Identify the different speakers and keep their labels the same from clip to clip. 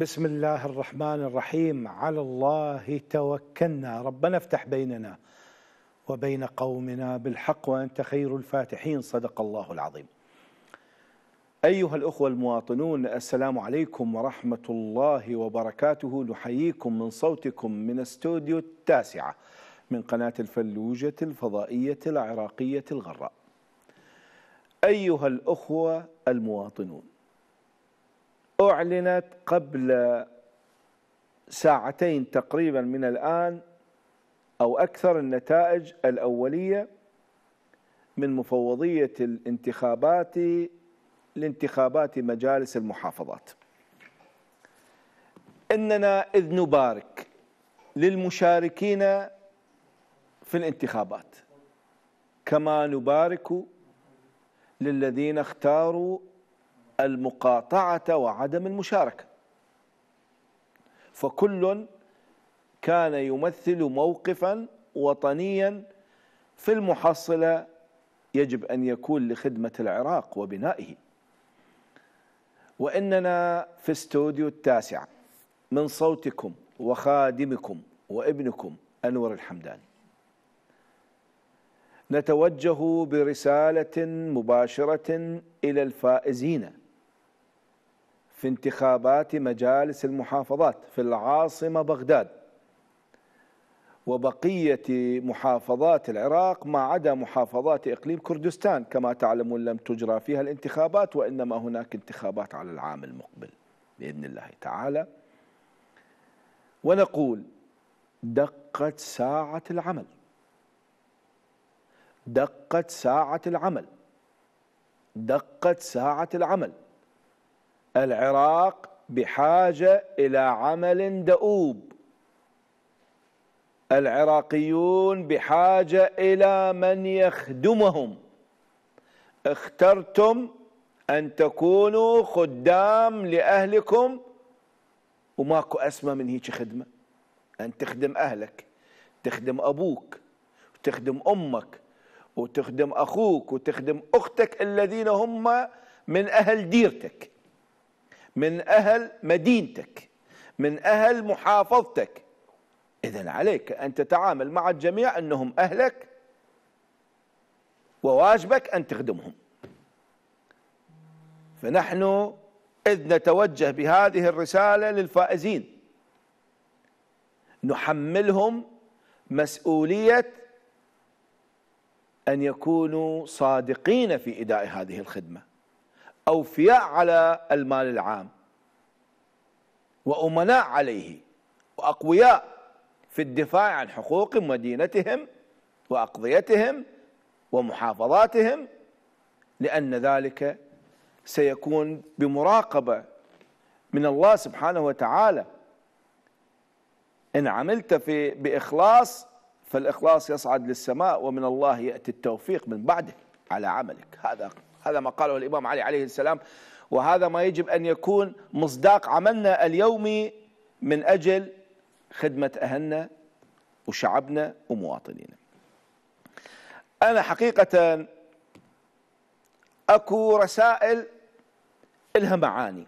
Speaker 1: بسم الله الرحمن الرحيم على الله توكلنا ربنا افتح بيننا وبين قومنا بالحق وأنت خير الفاتحين صدق الله العظيم. أيها الأخوة المواطنون السلام عليكم ورحمة الله وبركاته نحييكم من صوتكم من استوديو التاسعة من قناة الفلوجة الفضائية العراقية الغراء. أيها الأخوة المواطنون أعلنت قبل ساعتين تقريبا من الآن أو أكثر النتائج الأولية من مفوضية الانتخابات لانتخابات مجالس المحافظات. إننا إذ نبارك للمشاركين في الانتخابات. كما نبارك للذين اختاروا المقاطعة وعدم المشاركة. فكل كان يمثل موقفا وطنيا في المحصلة يجب أن يكون لخدمة العراق وبنائه. وإننا في استوديو التاسع من صوتكم وخادمكم وابنكم أنور الحمداني. نتوجه برسالة مباشرة إلى الفائزين. في انتخابات مجالس المحافظات في العاصمة بغداد. وبقية محافظات العراق ما عدا محافظات إقليم كردستان كما تعلمون لم تجرى فيها الانتخابات وإنما هناك انتخابات على العام المقبل بإذن الله تعالى. ونقول دقت ساعة العمل. دقت ساعة العمل. دقت ساعة العمل. العراق بحاجة إلى عمل دؤوب. العراقيون بحاجة إلى من يخدمهم. اخترتم أن تكونوا خدام لأهلكم؟ وماكو أسمى من هيك خدمة. أن تخدم أهلك تخدم أبوك وتخدم أمك وتخدم أخوك وتخدم أختك الذين هم من أهل ديرتك. من أهل مدينتك من أهل محافظتك. إذا عليك أن تتعامل مع الجميع أنهم أهلك وواجبك أن تخدمهم. فنحن إذ نتوجه بهذه الرسالة للفائزين. نحملهم مسؤولية أن يكونوا صادقين في إداء هذه الخدمة. أوفياء على المال العام وأمناء عليه وأقوياء في الدفاع عن حقوق مدينتهم وأقضيتهم ومحافظاتهم لأن ذلك سيكون بمراقبة من الله سبحانه وتعالى. إن عملت في بإخلاص فالإخلاص يصعد للسماء ومن الله يأتي التوفيق من بعده على عملك. هذا هذا ما قاله الإمام علي عليه السلام وهذا ما يجب أن يكون مصداق عملنا اليومي من أجل خدمة أهلنا وشعبنا ومواطنينا. أنا حقيقة أكو رسائل إلها معاني.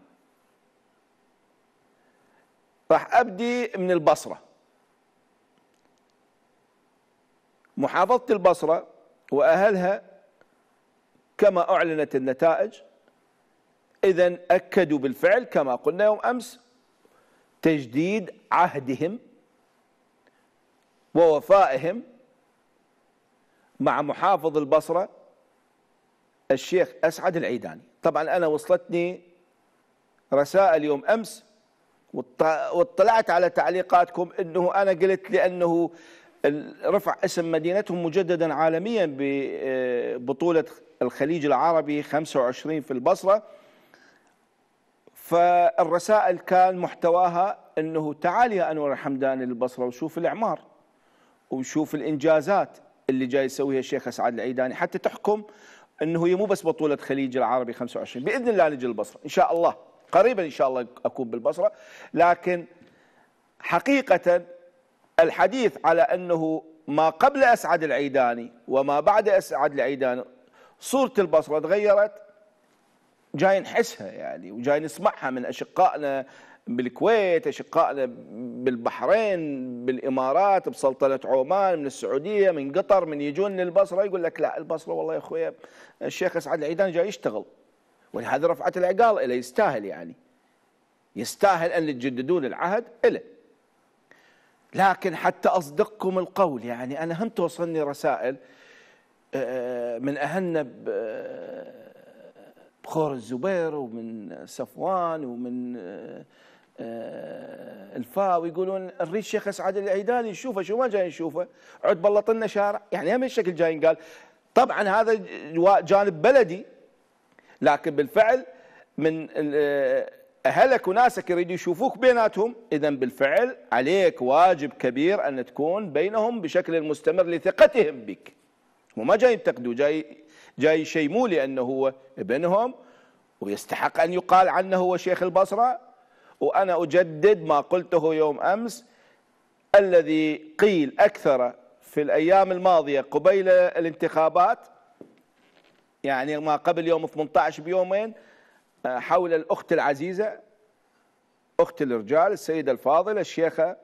Speaker 1: راح أبدي من البصرة. محافظة البصرة وأهلها كما أعلنت النتائج إذا أكدوا بالفعل كما قلنا يوم أمس تجديد عهدهم ووفائهم مع محافظ البصرة الشيخ أسعد العيداني. طبعا أنا وصلتني رسائل يوم أمس واطلعت على تعليقاتكم أنه أنا قلت لأنه رفع اسم مدينتهم مجددا عالميا ببطولة الخليج العربي 25 في البصرة. فالرسائل كان محتواها إنه تعال يا أنور الحمداني للبصرة وشوف الإعمار وشوف الإنجازات اللي جاي يسويها الشيخ اسعد العيداني حتى تحكم إنه هي مو بس بطولة خليج العربي 25 بإذن الله نجي البصرة إن شاء الله. قريبا إن شاء الله أكون بالبصرة. لكن حقيقة الحديث على إنه ما قبل أسعد العيداني وما بعد أسعد العيداني صورة البصرة تغيرت جاي نحسها يعني وجاي نسمعها من أشقائنا بالكويت أشقائنا بالبحرين بالإمارات بسلطنة عمان من السعودية من قطر من يجون للبصرة يقول لك لا البصرة والله يا أخويا الشيخ أسعد العيدان جاي يشتغل. ولهذا رفعت العقال اليه يستاهل يعني. يستاهل أن تجددون العهد له لكن حتى أصدقكم القول يعني أنا هم توصلني رسائل من أهلنا بخور الزبير ومن صفوان ومن آه، آه، الفاو يقولون نريد الشيخ أسعد العيداني نشوفه شو ما جاي نشوفه عد بلط لنا شارع يعني هم الشكل جاي قال. طبعا هذا جانب بلدي لكن بالفعل من أهلك وناسك يريدوا يشوفوك بيناتهم. اذا بالفعل عليك واجب كبير أن تكون بينهم بشكل مستمر لثقتهم بك. وما جاي ينتقدوا جاي جاي يشيموا لأنه هو ابنهم ويستحق أن يقال عنه هو شيخ البصرة. وأنا أجدد ما قلته يوم أمس الذي قيل أكثر في الأيام الماضية قبيل الانتخابات يعني ما قبل يوم 18 بيومين آه، حول الأخت العزيزة أخت الرجال السيدة الفاضلة الشيخة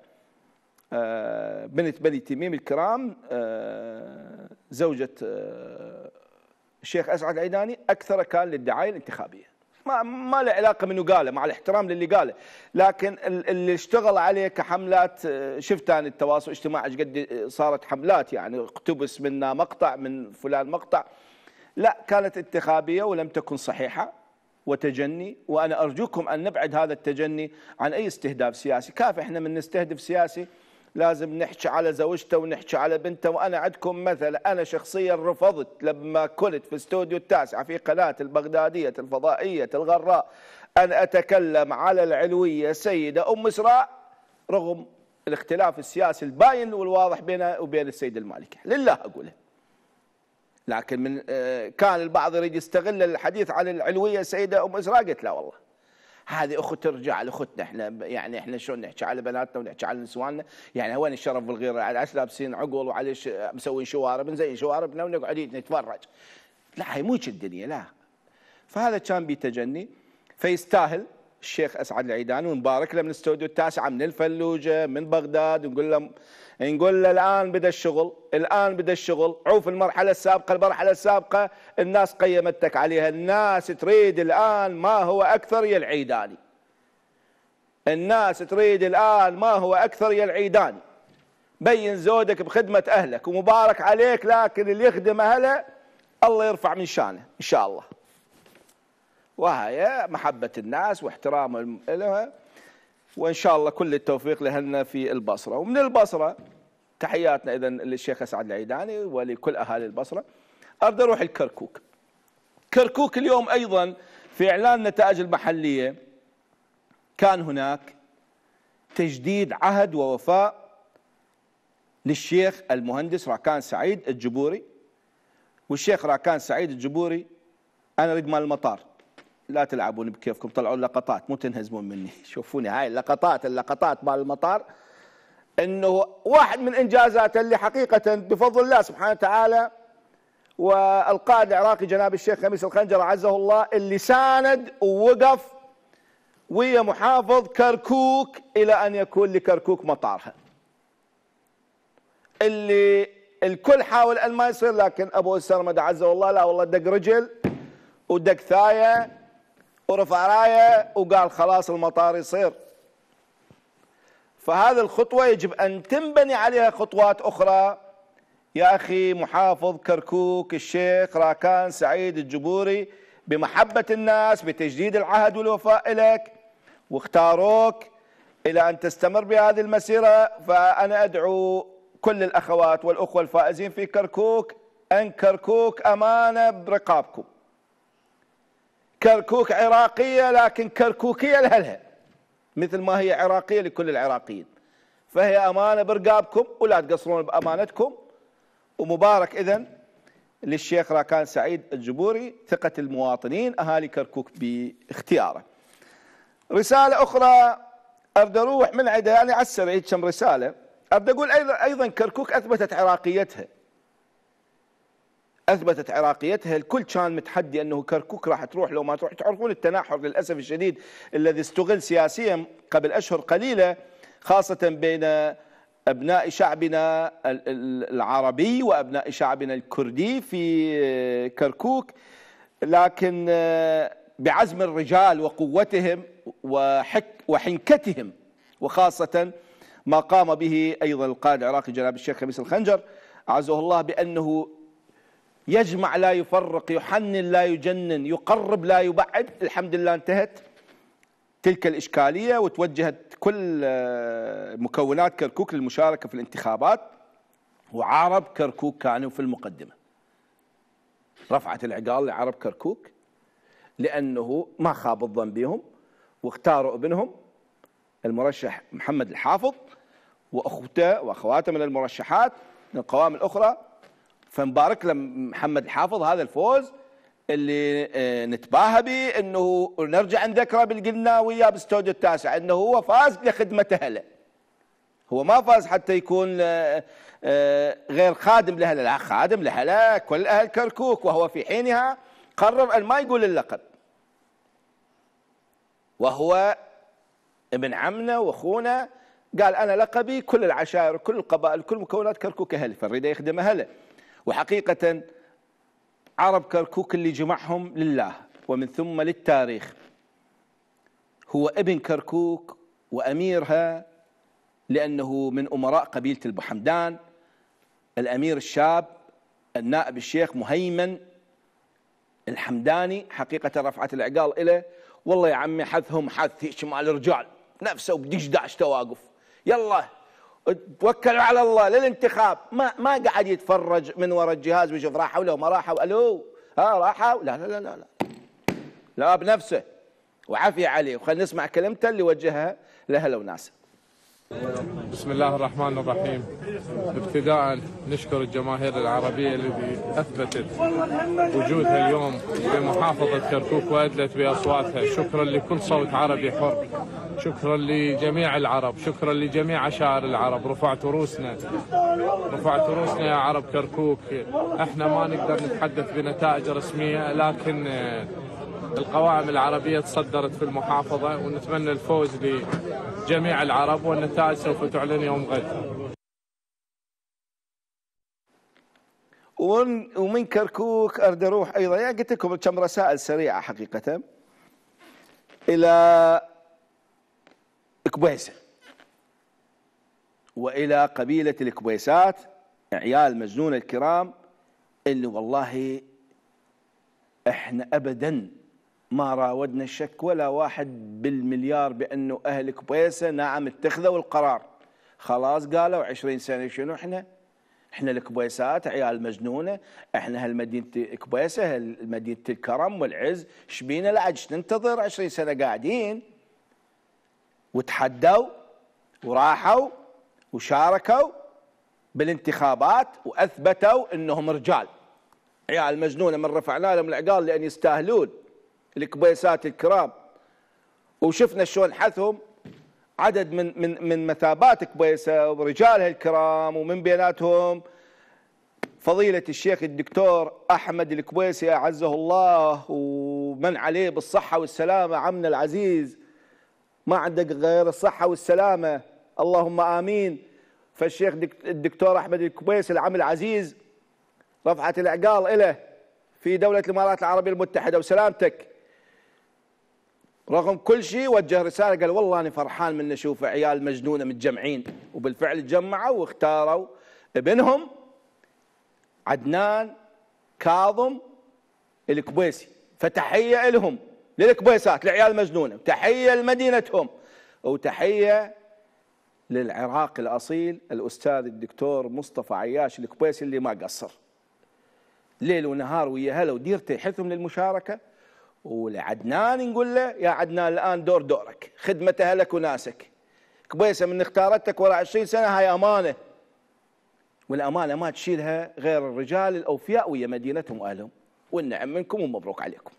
Speaker 1: آه، بنت بني تميم الكرام آه، زوجة الشيخ أسعد عيداني أكثر كان للدعاية الانتخابية. ما ما له علاقة منه قاله مع الاحترام للي قاله. لكن اللي اشتغل عليه كحملات شفت أنا التواصل الاجتماعي قد صارت حملات يعني اقتبس منا مقطع من فلان مقطع. لا كانت انتخابية ولم تكن صحيحة وتجني وأنا أرجوكم أن نبعد هذا التجني عن أي استهداف سياسي، كافي إحنا من نستهدف سياسي لازم نحكي على زوجته ونحكي على بنته. وأنا عندكم مثل أنا شخصيا رفضت لما كنت في استوديو التاسعه في قناة البغدادية الفضائية الغراء أن أتكلم على العلوية سيدة أم إسراء رغم الاختلاف السياسي الباين والواضح بينه وبين السيد المالكي. لله اقولها لكن من آه، كان البعض يريد يستغل الحديث عن العلوية السيده أم إسراء قلت لا والله. هذه اخت رجال اختنا إحنا يعني إحنا شلون نحكي على بناتنا ونحكي على نسواننا؟ يعني وين الشرف والغيرة؟ على لابسين عقل وعلى مسوين شوارب نزين شواربنا ونقعد نتفرج. لا هي مو الدنيا لا. فهذا كان بتجني فيستاهل الشيخ أسعد العيداني ونبارك له من الاستوديو التاسعه من الفلوجة من بغداد. ونقول له نقول له الآن بدا الشغل الآن بدا الشغل. عوف المرحلة السابقة المرحلة السابقة الناس قيمتك عليها. الناس تريد الآن ما هو أكثر يا العيداني. الناس تريد الآن ما هو أكثر يا العيداني. بين زودك بخدمة أهلك ومبارك عليك لكن اللي يخدم أهله الله يرفع من شانه إن شاء الله. وهي محبة الناس واحترام لها. وإن شاء الله كل التوفيق لهلنا في البصرة. ومن البصرة تحياتنا إذا للشيخ أسعد العيداني ولكل أهالي البصرة. أريد أروح الكركوك. كركوك اليوم أيضا في إعلان النتائج المحلية. كان هناك تجديد عهد ووفاء للشيخ المهندس راكان سعيد الجبوري. والشيخ راكان سعيد الجبوري أنا أريد مال المطار. لا تلعبون بكيفكم طلعوا لقطات مو تنهزمون مني. شوفوني هاي اللقطات اللقطات مال المطار. إنه واحد من انجازاته اللي حقيقة بفضل الله سبحانه وتعالى والقائد العراقي جناب الشيخ خميس الخنجر عزه الله اللي ساند ووقف ويا محافظ كركوك إلى أن يكون لكركوك مطارها. اللي الكل حاول أن ما يصير لكن أبو السرمد عزه الله لا والله دق رجل ودق ثاية. ورفع رايه وقال خلاص المطار يصير. فهذه الخطوة يجب أن تنبني عليها خطوات أخرى. يا أخي محافظ كركوك الشيخ راكان سعيد الجبوري بمحبة الناس بتجديد العهد والوفاء لك واختاروك إلى أن تستمر بهذه المسيرة. فأنا أدعو كل الأخوات والأخوة الفائزين في كركوك أن كركوك أمانة برقابكم. كركوك عراقية لكن كركوكية لها مثل ما هي عراقية لكل العراقيين. فهي أمانة برقابكم ولا تقصرون بأمانتكم. ومبارك إذن للشيخ راكان سعيد الجبوري ثقة المواطنين أهالي كركوك باختياره. رسالة أخرى أبدأ أروح من عندها يعني على السريع كم رسالة. أبدأ أقول أيضا كركوك أثبتت عراقيتها. أثبتت عراقيتها. الكل كان متحدي أنه كركوك راح تروح. لو ما تروح تعرفون التناحر للأسف الشديد الذي استغل سياسيا قبل أشهر قليلة خاصة بين أبناء شعبنا العربي وأبناء شعبنا الكردي في كركوك. لكن بعزم الرجال وقوتهم وحك وحنكتهم وخاصة ما قام به أيضا القائد العراقي جناب الشيخ خميس الخنجر عزه الله بأنه يجمع لا يفرق يحنن لا يجنن يقرب لا يبعد. الحمد لله انتهت تلك الإشكالية وتوجهت كل آه، مكونات كركوك للمشاركة في الانتخابات. وعرب كركوك كانوا في المقدمة. رفعت العقال لعرب كركوك لأنه ما خاب الظن بهم واختاروا ابنهم المرشح محمد الحافظ وأخوته وأخواته من المرشحات. من القوائم الأخرى فنبارك لمحمد الحافظ هذا الفوز اللي آه، نتباهى به إنه نرجع نذكره بالقلنا وياه باستوديو التاسع إنه هو فاز لخدمه اهله هو ما فاز حتى يكون آه، آه، غير خادم لها لا خادم لها كل أهل كركوك وهو في حينها قرر أن ما يقول اللقب. وهو ابن عمنا وأخونا قال أنا لقبي كل العشائر كل القبائل كل مكونات كركوك أهل فنريد يخدم اهله وحقيقة عرب كركوك اللي جمعهم لله ومن ثم للتاريخ. هو ابن كركوك وأميرها لأنه من أمراء قبيلة البحمدان. الأمير الشاب النائب الشيخ مهيمن الحمداني حقيقة رفعت العقال إليه. والله يا عمي حثهم حث شمال الرجال نفسه بديش داعش تواقف. يلا توكلوا على الله للانتخاب. ما ما قاعد يتفرج من وراء الجهاز ويشوف راحوا ولا ما راحوا ألو. ها راحوا لا لا لا لا لا. لا بنفسه. وعافية عليه. وخلينا نسمع كلمته اللي وجهها لأهله وناسه
Speaker 2: بسم الله الرحمن الرحيم. ابتداء نشكر الجماهير العربية التي أثبتت وجودها اليوم في محافظة كركوك وأدلت بأصواتها. شكرا لكل صوت عربي حر. شكرا لجميع العرب. شكرا لجميع عشائر العرب. رفعت روسنا رفعت روسنا يا عرب كركوك. إحنا ما نقدر نتحدث بنتائج رسمية لكن القوائم العربية تصدرت في المحافظة ونتمنى الفوز لجميع العرب والنتائج سوف تعلن يوم غد.
Speaker 1: ومن كركوك اريد أروح أيضا. يعني قلت لكم كم رسائل سريعة حقيقة. إلى كبيسه وإلى قبيلة الكبيسات عيال مجنون الكرام اللي والله إحنا ابدا ما راودنا الشك ولا واحد بالمليار بأنه أهل كبيسة نعم اتخذوا القرار. خلاص قالوا عشرين سنة شنو إحنا؟ إحنا الكبيسات عيال مجنونة. إحنا هالمدينة كبيسة هالمدينة الكرم والعز. شبينا لعج ننتظر عشرين سنة قاعدين. وتحدوا وراحوا وشاركوا بالانتخابات وأثبتوا إنهم رجال. عيال مجنونة من رفعنا لهم العقال لأن يستاهلون. الكبيسات الكرام وشفنا شلون حثهم. عدد من من من مثابات كبيسة ورجالها الكرام ومن بيناتهم. فضيلة الشيخ الدكتور أحمد الكويسي أعزه الله ومن عليه بالصحة والسلامة عمنا العزيز. ما عندك غير الصحة والسلامة. اللهم آمين. فالشيخ الدكتور أحمد الكويسي العم العزيز رفعت العقال إله في دولة الإمارات العربية المتحدة وسلامتك. رغم كل شيء وجه رسالة قال والله أنا فرحان من أشوف عيال مجنونة متجمعين. وبالفعل تجمعوا واختاروا ابنهم عدنان كاظم الكبيسي فتحية لهم للكبيسات العيال المجنونه تحيه لمدينتهم. وتحية للعراق الأصيل الأستاذ الدكتور مصطفى عياش الكبيسي اللي ما قصر. ليل ونهار ويا هلا وديرته يحثهم للمشاركة. ولعدنان نقول له يا عدنان الآن دور دورك خدمة أهلك وناسك. كبيسة من اختارتك ورا 20 سنة هاي أمانة. والأمانة ما تشيلها غير الرجال الأوفياء ويا مدينتهم وأهلهم. والنعم منكم ومبروك عليكم.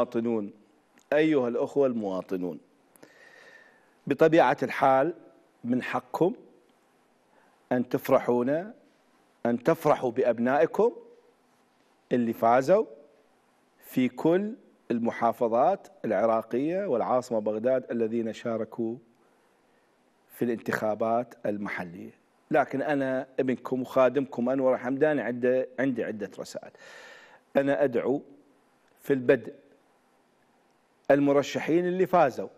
Speaker 1: المواطنون. أيها الأخوة المواطنون بطبيعة الحال من حقكم أن تفرحون أن تفرحوا بأبنائكم اللي فازوا في كل المحافظات العراقية والعاصمة بغداد الذين شاركوا في الانتخابات المحلية. لكن أنا ابنكم وخادمكم أنور حمدان عندي, عندي عدة رسائل. أنا أدعو في البدء المرشحين اللي فازوا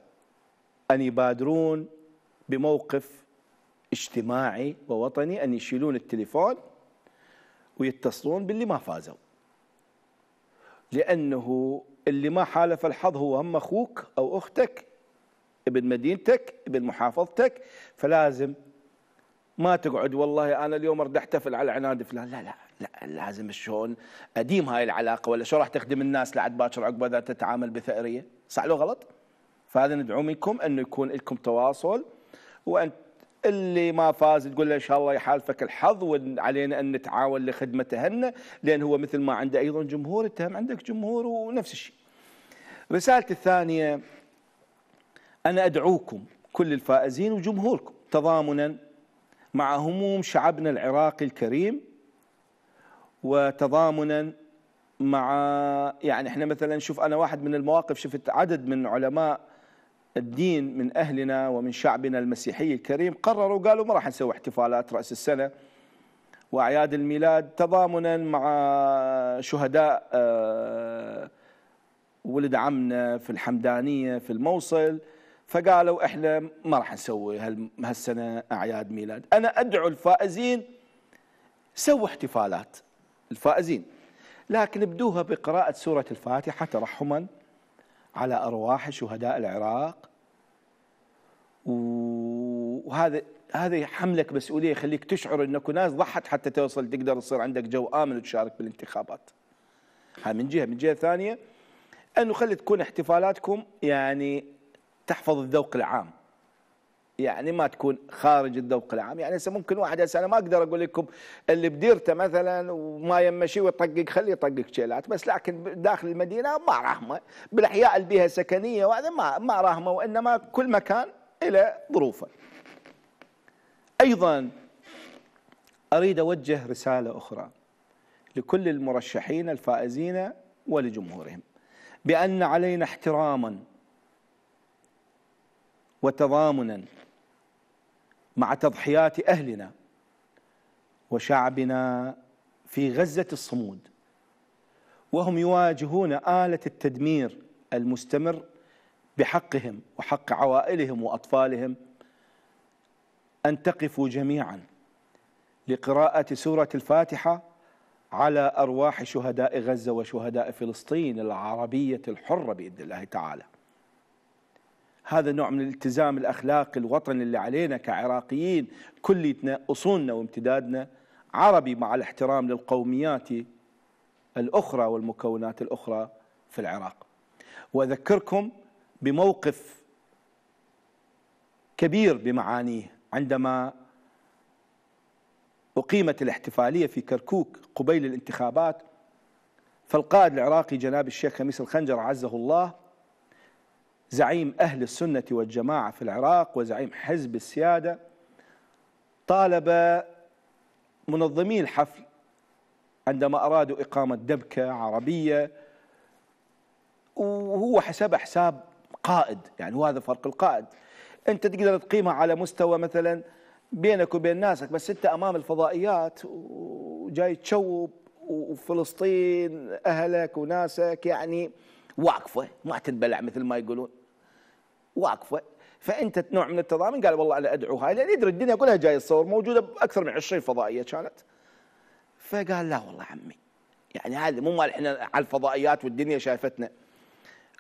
Speaker 1: أن يبادرون بموقف اجتماعي ووطني أن يشيلون التليفون ويتصلون باللي ما فازوا. لأنه اللي ما حالف الحظ هو هم أخوك أو أختك ابن مدينتك ابن محافظتك. فلازم ما تقعد والله أنا اليوم أريد أحتفل على عناد فلان. لا لا لا لازم شلون أديم هاي العلاقة ولا شو راح تخدم الناس لعد باكر عقب اذا تتعامل بثأرية؟ صح لو غلط؟ فهذا ندعو منكم انه يكون لكم تواصل وأن اللي ما فاز تقول له إن شاء الله يحالفك الحظ وعلينا أن نتعاون لخدمته لأن هو مثل ما عنده أيضا جمهور انت عندك جمهور ونفس الشيء. رسالتي الثانية أنا أدعوكم كل الفائزين وجمهوركم تضامنا مع هموم شعبنا العراقي الكريم وتضامنا مع يعني إحنا مثلا شوف أنا واحد من المواقف شفت عدد من علماء الدين من أهلنا ومن شعبنا المسيحي الكريم قرروا قالوا ما راح نسوي احتفالات رأس السنة وأعياد الميلاد تضامنا مع شهداء آه، ولد عمنا في الحمدانية في الموصل. فقالوا إحنا ما راح نسوي هالسنة أعياد ميلاد. أنا أدعو الفائزين سووا احتفالات الفائزين. لكن ابدوها بقراءة سورة الفاتحة ترحما على أرواح شهداء العراق. وهذا هذا يحملك مسؤولية يخليك تشعر أنك ناس ضحت حتى توصل تقدر تصير عندك جو آمن وتشارك بالانتخابات. هاي من جهة. من جهة ثانية أنه خلي تكون احتفالاتكم يعني تحفظ الذوق العام. يعني ما تكون خارج الذوق العام. يعني هسه ممكن واحد هسه أنا ما أقدر أقول لكم اللي بديرته مثلا وما يمشي ويطقق خليه يطقق شيلات. بس لكن داخل المدينة ما راهمه بالأحياء اللي بها سكنية وهذا ما ما راهمه وإنما كل مكان له ظروفه. أيضا أريد أوجه رسالة أخرى لكل المرشحين الفائزين ولجمهورهم. بأن علينا احتراما وتضامنا مع تضحيات أهلنا وشعبنا في غزة الصمود. وهم يواجهون آلة التدمير المستمر بحقهم وحق عوائلهم وأطفالهم. أن تقفوا جميعا لقراءة سورة الفاتحة على أرواح شهداء غزة وشهداء فلسطين العربية الحرة بإذن الله تعالى. هذا نوع من الالتزام الأخلاقي الوطني اللي علينا كعراقيين كليتنا أصولنا وامتدادنا عربي مع الاحترام للقوميات الأخرى والمكونات الأخرى في العراق. وأذكركم بموقف كبير بمعانيه عندما أقيمت الاحتفالية في كركوك قبيل الانتخابات فالقائد العراقي جناب الشيخ خميس الخنجر عزه الله زعيم أهل السنة والجماعة في العراق وزعيم حزب السيادة طالب منظمي الحفل عندما أرادوا إقامة دبكة عربية. وهو حسب حساب قائد يعني وهذا فرق القائد. أنت تقدر تقيمها على مستوى مثلا بينك وبين ناسك بس أنت أمام الفضائيات وجاي تشوب وفلسطين أهلك وناسك يعني واقفة ما تنبلع مثل ما يقولون. واقفة. فأنت نوع من التضامن؟ قال والله أنا أدعو هاي لأن يدري الدنيا كلها جاي تصور موجودة بأكثر من 20 فضائية كانت. فقال لا والله عمي يعني هذا مو مال إحنا على الفضائيات والدنيا شايفتنا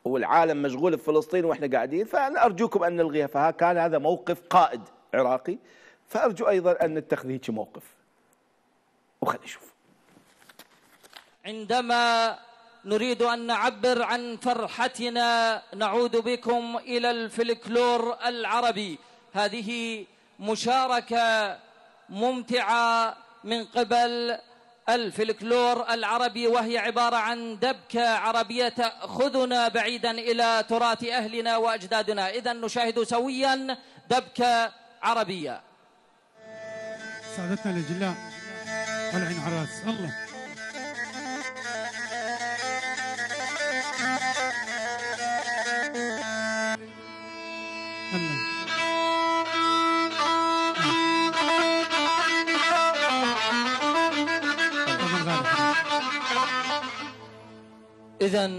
Speaker 1: والعالم مشغول بفلسطين وإحنا قاعدين فأنا أرجوكم أن نلغيها. فكان هذا موقف قائد عراقي فأرجو أيضا أن نتخذ هيك موقف. وخلينا نشوف.
Speaker 3: عندما نريد أن نعبر عن فرحتنا. نعود بكم إلى الفلكلور العربي. هذه مشاركة ممتعة من قبل الفلكلور العربي وهي عبارة عن دبكة عربية تأخذنا بعيدا إلى تراث أهلنا وأجدادنا. إذا نشاهد سويا دبكة عربية.
Speaker 4: سعادتنا الأجلاء والعين عراس الله.
Speaker 3: إذا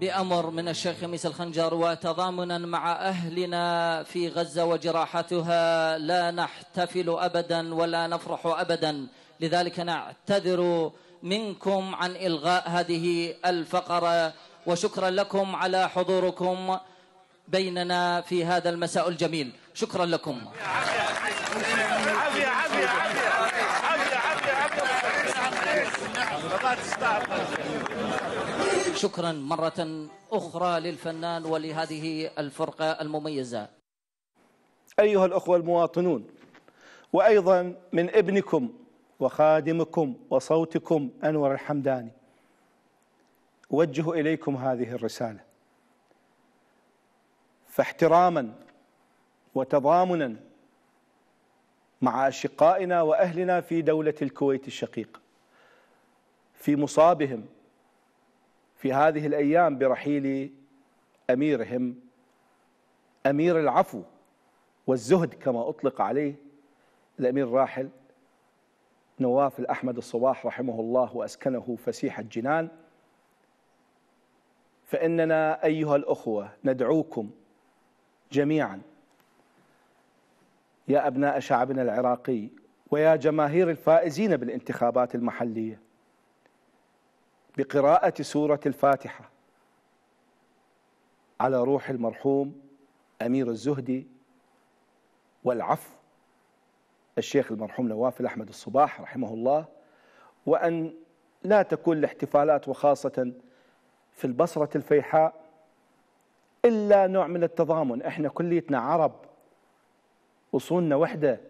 Speaker 3: بأمر من الشيخ خميس الخنجر وتضامنا مع أهلنا في غزة وجراحتها لا نحتفل أبدا ولا نفرح أبدا. لذلك نعتذر منكم عن إلغاء هذه الفقرة. وشكرا لكم على حضوركم بيننا في هذا المساء الجميل. شكرا لكم. شكرا مرة أخرى للفنان ولهذه الفرقة المميزة.
Speaker 1: أيها الأخوة المواطنون وأيضا من ابنكم وخادمكم وصوتكم أنور الحمداني. أوجه إليكم هذه الرسالة. فاحتراما وتضامنا مع أشقائنا وأهلنا في دولة الكويت الشقيقة في مصابهم في هذه الأيام برحيل أميرهم أمير العفو والزهد كما أطلق عليه الأمير الراحل نواف الأحمد الصباح رحمه الله وأسكنه فسيح الجنان. فإننا أيها الأخوة ندعوكم جميعا يا أبناء شعبنا العراقي ويا جماهير الفائزين بالانتخابات المحلية بقراءة سورة الفاتحة على روح المرحوم أمير الزهدي والعفو الشيخ المرحوم نواف الأحمد الصباح رحمه الله وأن لا تكون الاحتفالات وخاصة في البصرة الفيحاء إلا نوع من التضامن. إحنا كليتنا عرب أصولنا وحدة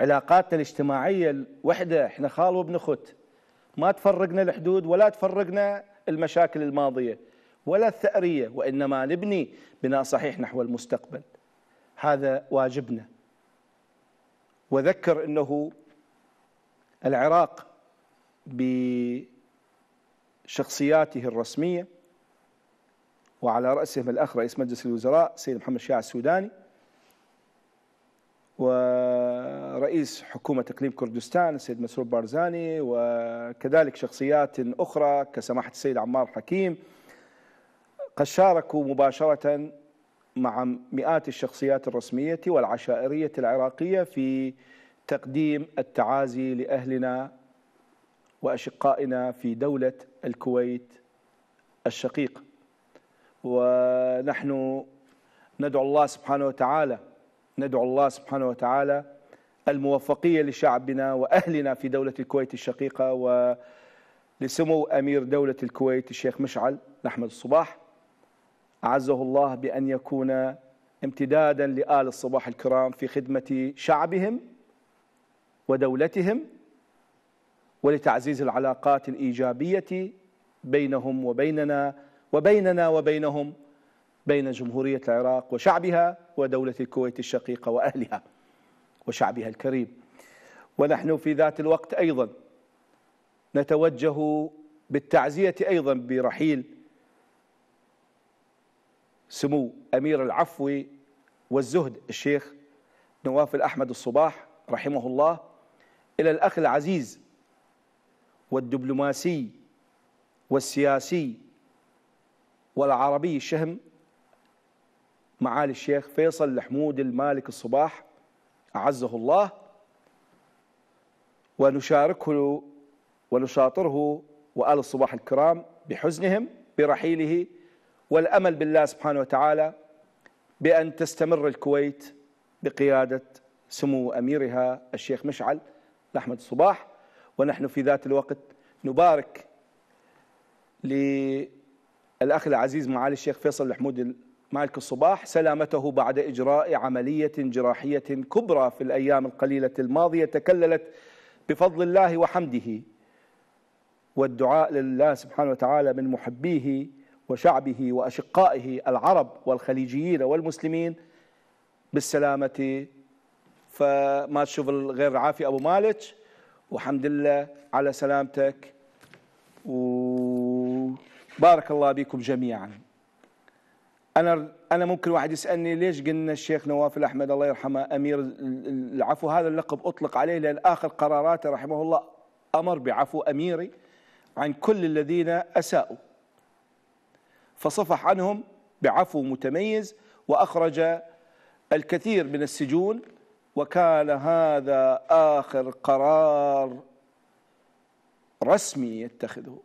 Speaker 1: علاقاتنا الاجتماعية وحدة إحنا خال وابن أخت ما تفرقنا الحدود ولا تفرقنا المشاكل الماضية ولا الثأرية وإنما نبني بناء صحيح نحو المستقبل. هذا واجبنا. وذكر أنه العراق بشخصياته الرسمية وعلى رأسهم الأخ رئيس مجلس الوزراء سيد محمد شاع السوداني. ورئيس حكومة إقليم كردستان السيد مسرور بارزاني وكذلك شخصيات أخرى كسماحة السيد عمار حكيم قد شاركوا مباشرة مع مئات الشخصيات الرسمية والعشائرية العراقية في تقديم التعازي لأهلنا وأشقائنا في دولة الكويت الشقيقة ونحن ندعو الله سبحانه وتعالى ندعو الله سبحانه وتعالى الموفقية لشعبنا وأهلنا في دولة الكويت الشقيقة ولسمو أمير دولة الكويت الشيخ مشعل أحمد الصباح. أعزه الله بأن يكون امتدادا لآل الصباح الكرام في خدمة شعبهم ودولتهم ولتعزيز العلاقات الإيجابية بينهم وبيننا وبيننا وبينهم بين جمهورية العراق وشعبها ودولة الكويت الشقيقة وأهلها. وشعبها الكريم. ونحن في ذات الوقت أيضا نتوجه بالتعزية أيضا برحيل سمو أمير العفو والزهد الشيخ نواف الأحمد الصباح رحمه الله إلى الأخ العزيز والدبلوماسي والسياسي والعربي الشهم معالي الشيخ فيصل الحمود المالك الصباح أعزه الله ونشاركه ونشاطره وآل الصباح الكرام بحزنهم برحيله والأمل بالله سبحانه وتعالى بأن تستمر الكويت بقيادة سمو أميرها الشيخ مشعل أحمد الصباح ونحن في ذات الوقت نبارك للأخ العزيز معالي الشيخ فيصل الحمود مالك الصباح سلامته بعد إجراء عملية جراحية كبرى في الأيام القليلة الماضية تكللت بفضل الله وحمده. والدعاء لله سبحانه وتعالى من محبيه وشعبه وأشقائه العرب والخليجيين والمسلمين بالسلامة. فما تشوف غير العافيه أبو مالك وحمد لله على سلامتك. وبارك الله بكم جميعا. أنا أنا ممكن واحد يسألني ليش قلنا الشيخ نواف الأحمد الله يرحمه أمير العفو؟ هذا اللقب أطلق عليه لأن آخر قراراته رحمه الله أمر بعفو أميري عن كل الذين أساءوا. فصفح عنهم بعفو متميز وأخرج الكثير من السجون وكان هذا آخر قرار رسمي يتخذه.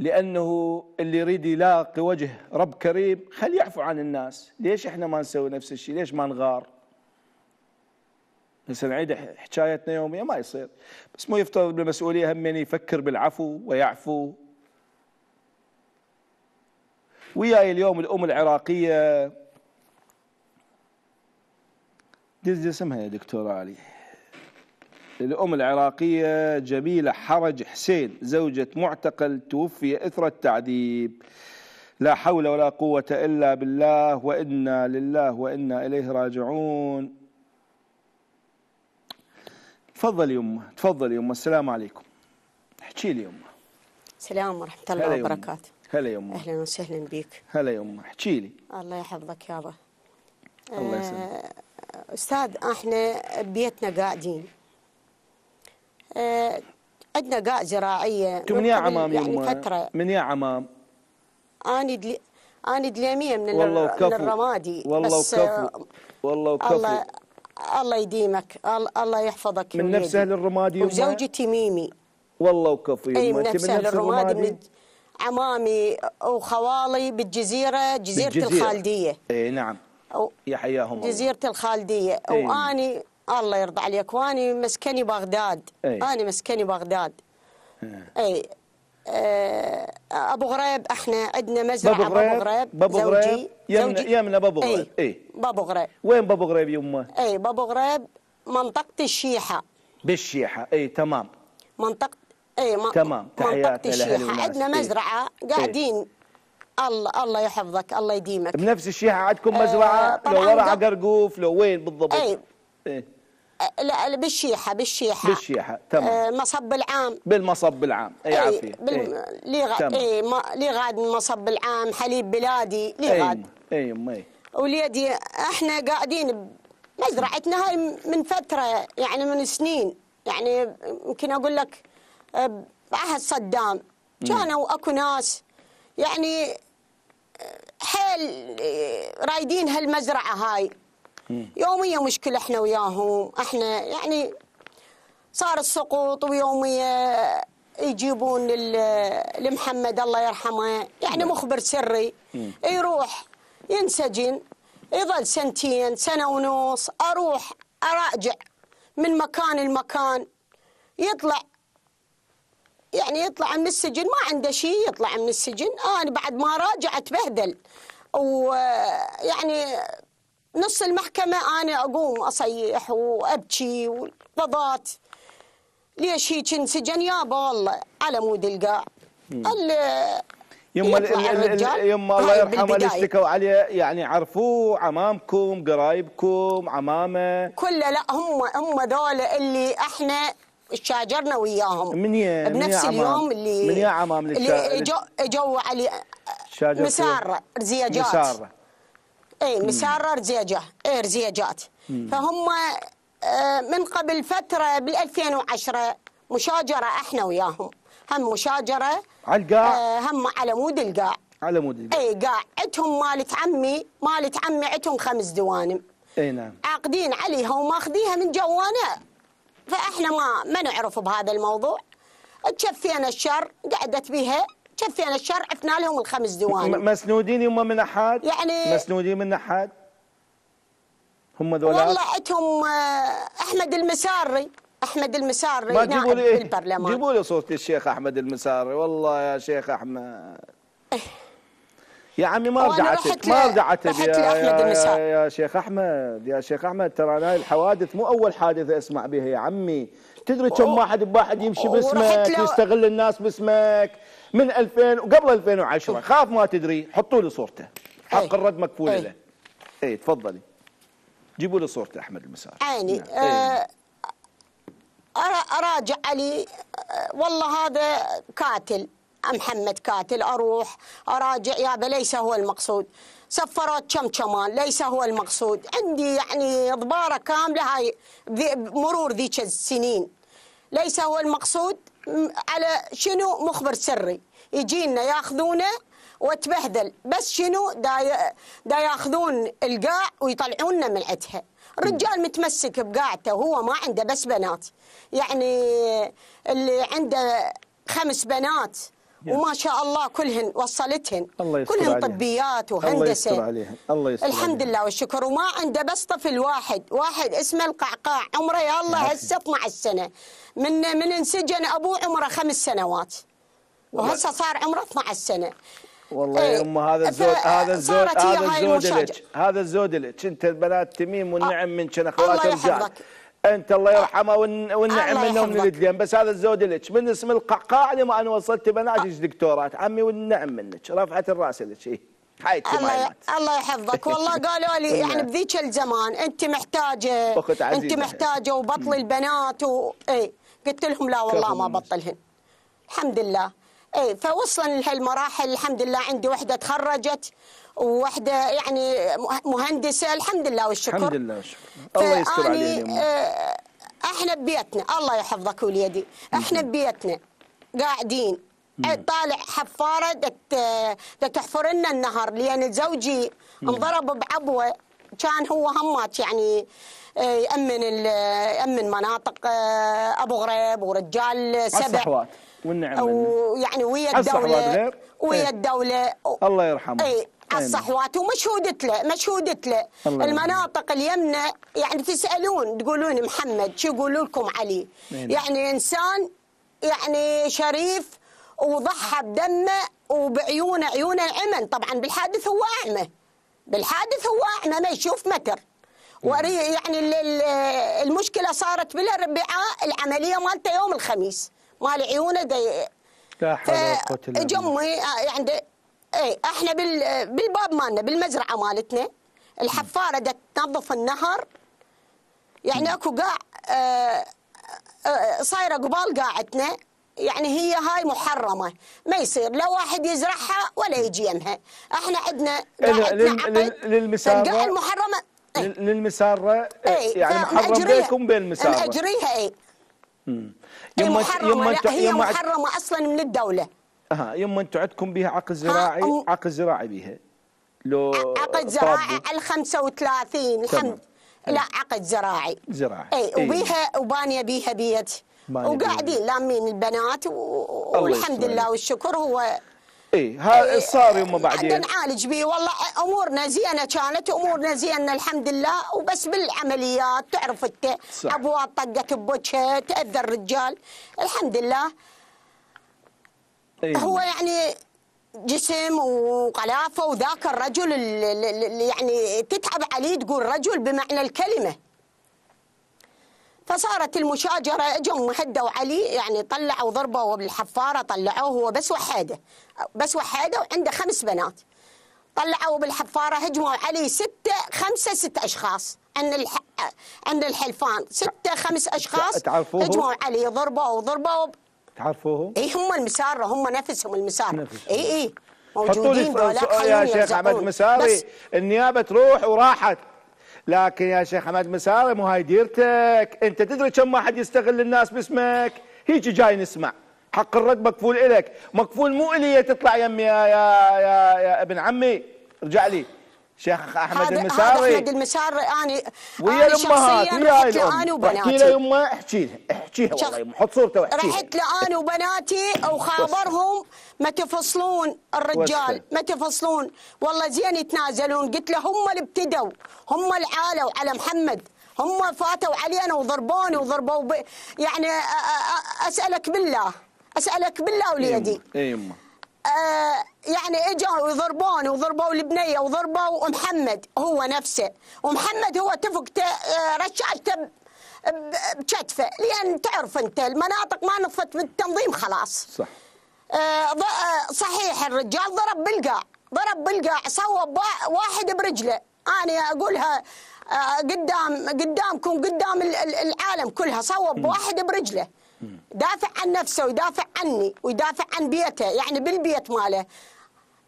Speaker 1: لأنه اللي يريد يلاقي وجه رب كريم خلي يعفو عن الناس. ليش إحنا ما نسوي نفس الشيء؟ ليش ما نغار؟ هسه نعيد حكايتنا يوميا ما يصير. بس مو يفترض بالمسؤولية هم يفكر بالعفو ويعفو. وياي اليوم الأم العراقية. دز اسمها يا دكتور علي. الأم العراقية جميلة حرج حسين زوجة معتقل توفي إثر التعذيب. لا حول ولا قوة إلا بالله وإنا لله وإنا إليه راجعون. تفضل يمه تفضل يمه السلام عليكم. احكي لي يمه
Speaker 5: السلام ورحمة الله وبركاته.
Speaker 1: هلا يمه
Speaker 5: أهلا وسهلا بك
Speaker 1: هلا يمه احكي لي.
Speaker 5: الله يحفظك يابا
Speaker 1: الله يسلمك.
Speaker 5: آه، أستاذ إحنا ببيتنا قاعدين. عندنا قاع زراعية
Speaker 1: أنتم من يا عمام
Speaker 5: يعني فترة.
Speaker 1: من يا عمام؟
Speaker 5: أنا دلي أنا دليمية من,
Speaker 1: والله وكفو.
Speaker 5: من الرمادي.
Speaker 1: والله
Speaker 5: بس
Speaker 1: وكفو.
Speaker 5: آه،
Speaker 1: والله وكفو.
Speaker 5: الله الله يديمك. الله- يحفظك يا
Speaker 1: من نفس. أهل الرمادي
Speaker 5: وزوجتي ميمي.
Speaker 1: والله وكفو إي
Speaker 5: من أهل الرمادي؟ من عمامي وخوالي بالجزيرة جزيرة
Speaker 1: بالجزيرة.
Speaker 5: الخالدية.
Speaker 1: إي نعم.
Speaker 5: أو
Speaker 1: يحياهم الله.
Speaker 5: جزيرة الخالدية.
Speaker 1: أي.
Speaker 5: وأني الله يرضى عليك. وأني مسكني بغداد.
Speaker 1: أي.
Speaker 5: أنا مسكني بغداد. أي. آه، أبو غريب إحنا عندنا مزرعة
Speaker 1: بابو غريب
Speaker 5: غريب
Speaker 1: بابو غريب يمنا
Speaker 5: زوجي-
Speaker 1: يمنا بابو غريب
Speaker 5: أي.
Speaker 1: اي
Speaker 5: بابو غريب.
Speaker 1: وين بابو غريب يمه
Speaker 5: أي بابو غريب منطقة الشيحة.
Speaker 1: بالشيحة. أي تمام.
Speaker 5: منطقه أي م-
Speaker 1: تمام. تحياتنا
Speaker 5: منطقه
Speaker 1: الشيحة.
Speaker 5: عندنا. مزرعة قاعدين. الله الله يحفظك الله يديمك.
Speaker 1: بنفس الشيحة عندكم مزرعة؟
Speaker 5: طبعاً
Speaker 1: لو ورا قرقوف لو وين بالضبط؟
Speaker 5: أي.
Speaker 1: إيه.
Speaker 5: آه، لا بالشيحة بالشيحة.
Speaker 1: بالشيحة تمام.
Speaker 5: آه، مصب العام.
Speaker 1: بالمصب العام. أي عافية.
Speaker 5: بال... لي غاد. إي ما... لي غاد مصب العام حليب بلادي لي
Speaker 1: أي
Speaker 5: غاد.
Speaker 1: أي أي.
Speaker 5: وليدي إحنا قاعدين بمزرعتنا هاي من فترة يعني من سنين. يعني يمكن أقول لك آه، بعهد صدام. كانوا اكو ناس. يعني آه، حيل آه، رايدين هالمزرعة هاي. يوميا مشكلة إحنا وياهم. إحنا يعني صار السقوط ويوميا يجيبون لمحمد الله يرحمه. يعني مخبر سري. يروح ينسجن يظل سنتين سنة ونص. أروح أراجع من مكان لمكان. يطلع يعني يطلع من السجن. ما عنده شيء يطلع من السجن. أنا بعد ما راجع أتبهدل ويعني نص المحكمة أنا أقوم أصيح وأبكي والقضاة. ليش هيك انسجن؟ يابا والله على مود القاع ال-
Speaker 1: يما يما الله يرحمه اللي. اشتكوا عليه يعني عرفوه عمامكم قرايبكم عمامة.
Speaker 5: كله لا هم هم ذولا اللي إحنا شاجرنا وياهم.
Speaker 1: من يا- من
Speaker 5: بنفس؟
Speaker 1: من
Speaker 5: اليوم اللي
Speaker 1: يا عمام اللي
Speaker 5: اجوا اجوا علي
Speaker 1: شاجرتوا؟
Speaker 5: مساره رزيجات
Speaker 1: مساره
Speaker 5: اي مساره رزيجة. اي رزيجات. فهم آه، من قبل فترة بال 2010 مشاجرة إحنا وياهم. هم مشاجرة
Speaker 1: على القاع.
Speaker 5: آه، هم على مود القاع.
Speaker 1: على مود القاع.
Speaker 5: اي قاع عندهم مالت عمي مالت عمي عندهم خمس دوانم
Speaker 1: إي نعم.
Speaker 5: عاقدين عليها وماخذيها من جوانا فإحنا ما ما نعرف بهذا الموضوع. تشفينا الشر قعدت بها. شفينا الشر عفنا لهم الخمس دوانم
Speaker 1: مسنودين يما من أحد؟
Speaker 5: يعني-
Speaker 1: مسنودين من أحد؟ هم ذولا؟
Speaker 5: والله عندهم آه، أحمد المساري. أحمد المساري
Speaker 1: ما
Speaker 5: نائب
Speaker 1: تجيبوا لي
Speaker 5: بالبرلمان.
Speaker 1: جيبوا لي صوت الشيخ أحمد المساري والله يا شيخ أحمد. يا عمي ما رجعت ما رجعت يا, يا. يا شيخ أحمد يا شيخ أحمد ترى أنا هاي الحوادث مو أول حادثة أسمع بها يا عمي. تدري كم واحد بواحد يمشي باسمك يستغل الناس باسمك. من 2000 وقبل 2010 خاف ما تدري حطوا لي صورته. حق. الرد مكفول. له. أي تفضلي. جيبوا لي صورته أحمد المسار.
Speaker 5: عيني.
Speaker 1: نعم.
Speaker 5: آه، أراجع علي آه، والله هذا كاتل محمد كاتل أروح أراجع يابا ليس هو المقصود. سفرات كم كمان ليس هو المقصود. عندي يعني ضبارة كاملة هاي مرور ذيك السنين. ليس هو المقصود. على شنو مخبر سري؟ يجينا ياخذونه وتبهذل. بس شنو؟ دا, دا ياخذون القاع ويطلعوننا من عندها الرجال متمسك بقاعته وهو ما عنده بس بنات. يعني اللي عنده خمس بنات وما شاء الله كلهن وصلتهن
Speaker 1: الله
Speaker 5: كلهن
Speaker 1: عليهن.
Speaker 5: طبيات
Speaker 1: الله
Speaker 5: وهندسة
Speaker 1: يستر عليهن. الله يستر
Speaker 5: الحمد. لله والشكر وما عنده بس طفل واحد واحد اسمه القعقاع عمره يا الله هسه 12 سنة من من انسجن أبوه عمره خمس سنوات وهسه صار عمره 12 سنة
Speaker 1: والله
Speaker 5: إيه.
Speaker 1: يا ام هذا الزود هذا الزود هذا الزود. لك هذا الزود لك انت البنات تميم والنعم من كان اخوات
Speaker 5: الله يحفظك.
Speaker 1: أنت الله يرحمه والن- والنعم منهم من. الدين بس هذا الزود لك. من اسم القعقاع لما أنا وصلت بنات إيش دكتورات؟ عمي والنعم منك. رفعت الرأس لك. إيه. حياتي
Speaker 5: الله الله يحفظك. والله قالوا لي يعني بذيك الزمان أنت محتاجه. أنت محتاجة وبطل البنات و... اي قلت لهم لا والله ما. بطلهن. الحمد لله. اي فوصلا لهالمراحل. الحمد لله عندي وحدة تخرجت ووحدة يعني مهندسة. الحمد لله والشكر.
Speaker 1: الحمد لله والشكر. الله يستر علينا.
Speaker 5: آه، إحنا ببيتنا. الله يحفظك وليدي. إحنا ببيتنا. قاعدين. طالع حفارة دت تحفر لنا النهر لأن زوجي انضرب بعبوة. كان هو همات يعني آه، يأمن يأمن مناطق آه، أبو غريب ورجال سبع.
Speaker 1: والنعم.
Speaker 5: ويعني ويا
Speaker 1: الدولة؟
Speaker 5: ويا
Speaker 1: إيه.
Speaker 5: الدولة
Speaker 1: الله يرحمه
Speaker 5: اي. الصحوات ومشهودة له مشهودة له. المناطق اليمنى يعني تسألون تقولون محمد شو يقولوا لكم علي. يعني إنسان يعني شريف وضحى بدمه وبعيونه عيونه العمن طبعا بالحادث هو أعمى بالحادث هو أعمى ما يشوف متر وري يعني ال- ال- المشكلة صارت بالأربعاء العملية مالته يوم الخميس مال عيونه دي
Speaker 1: لا حول ولا بالله.
Speaker 5: فجمي يعني اي إحنا بال بالباب مالنا بالمزرعة مالتنا الحفارة دا تنظف النهر. يعني أكو قاع آه، آه، صايرة قبال قاعتنا. يعني هي هاي محرمة. ما يصير لا واحد يزرعها ولا يجي يمها إحنا عندنا
Speaker 1: إيه، للمسارة-
Speaker 5: المحرمة إيه.
Speaker 1: لل- للمسارة
Speaker 5: اي
Speaker 1: يعني محرم بينكم بين المسارة.
Speaker 5: مأجريها اي
Speaker 1: يما محرمة
Speaker 5: لا هي محرمة أصلا من الدولة.
Speaker 1: أها يما أنتم عندكم بيها عقد زراعي
Speaker 5: أم-
Speaker 1: عقد زراعي بيها. لو
Speaker 5: عقد زراعي على 35 الحمد لا عقد زراعي.
Speaker 1: زراعي. إي.
Speaker 5: وبيها وبانيه بيها بيت وقاعدين لامين البنات. والحمد لله. والشكر. هو
Speaker 1: اي ها صار يما
Speaker 5: عندنا
Speaker 1: بعدين.
Speaker 5: نعالج بيه. والله أمورنا زينة كانت أمورنا زينة الحمد لله. وبس بالعمليات تعرف انت. ابوها طقت بوجهه تأذى الرجال. الحمد لله.
Speaker 1: إي.
Speaker 5: هو يعني جسم وقلافة وذاك الرجل اللي يعني تتعب عليه تقول رجل بمعنى الكلمة. فصارت المشاجرة جم هدوا علي يعني طلعوا ضربه بالحفارة طلعوه هو بس وحاده بس وحاده وعنده خمس بنات. طلعوا بالحفارة هجموا علي ستة خمسة ست أشخاص. عن الح... عن الحلفان. ستة خمس أشخاص
Speaker 1: تعرفوهم؟
Speaker 5: هجموا علي. ضربوا وضربوا.
Speaker 1: تعرفوهم؟
Speaker 5: اي هم المساره هم نفسهم المساره
Speaker 1: نفسهم.
Speaker 5: اي اي
Speaker 1: حطوا
Speaker 5: موجودين
Speaker 1: سؤال يا شيخ احمد. مساري النيابة تروح وراحت. لكن يا شيخ احمد مساري مو هاي ديرتك أنت تدري كم واحد يستغل الناس باسمك؟ هيك جاي نسمع. حق الرد مكفول الك مكفول مو إلي تطلع يمي يا يا يا, يا ابن عمي. ارجع لي. شيخ أحمد
Speaker 5: هذا هذا
Speaker 1: المساري.
Speaker 5: أحمد المسار اني
Speaker 1: ويا الامهات ويا
Speaker 5: له أنا
Speaker 1: الام احكي
Speaker 5: وبناتي.
Speaker 1: لها يمه احكي لها احكيها
Speaker 5: شخ-
Speaker 1: والله يمه حط صورته واحكيها
Speaker 5: رحت لأنا وبناتي وخابرهم. ما تفصلون الرجال. ما تفصلون. والله زين يتنازلون. قلت له هم اللي ابتدوا. هم اللي عالوا على محمد. هم فاتوا علينا وضربوني وضربوا. يعني أسألك بالله. أسألك بالله وليدي
Speaker 1: أي يمه
Speaker 5: آه يعني اجوا وضربوني وضربوا البنيه وضربوا محمد هو نفسه. ومحمد هو تفق ت- آه، رشاشته ب- بكتفه. لأن تعرف أنت المناطق ما نطفت بالتنظيم خلاص.
Speaker 1: صح.
Speaker 5: آه، آه، صحيح الرجال ضرب بالقاع. ضرب بالقاع صوب وا- واحد برجله. أنا أقولها آه، قدام قدامكم قدام ال- ال- العالم كلها صوب واحد برجله. دافع عن نفسه ويدافع عني ويدافع عن بيته يعني بالبيت ماله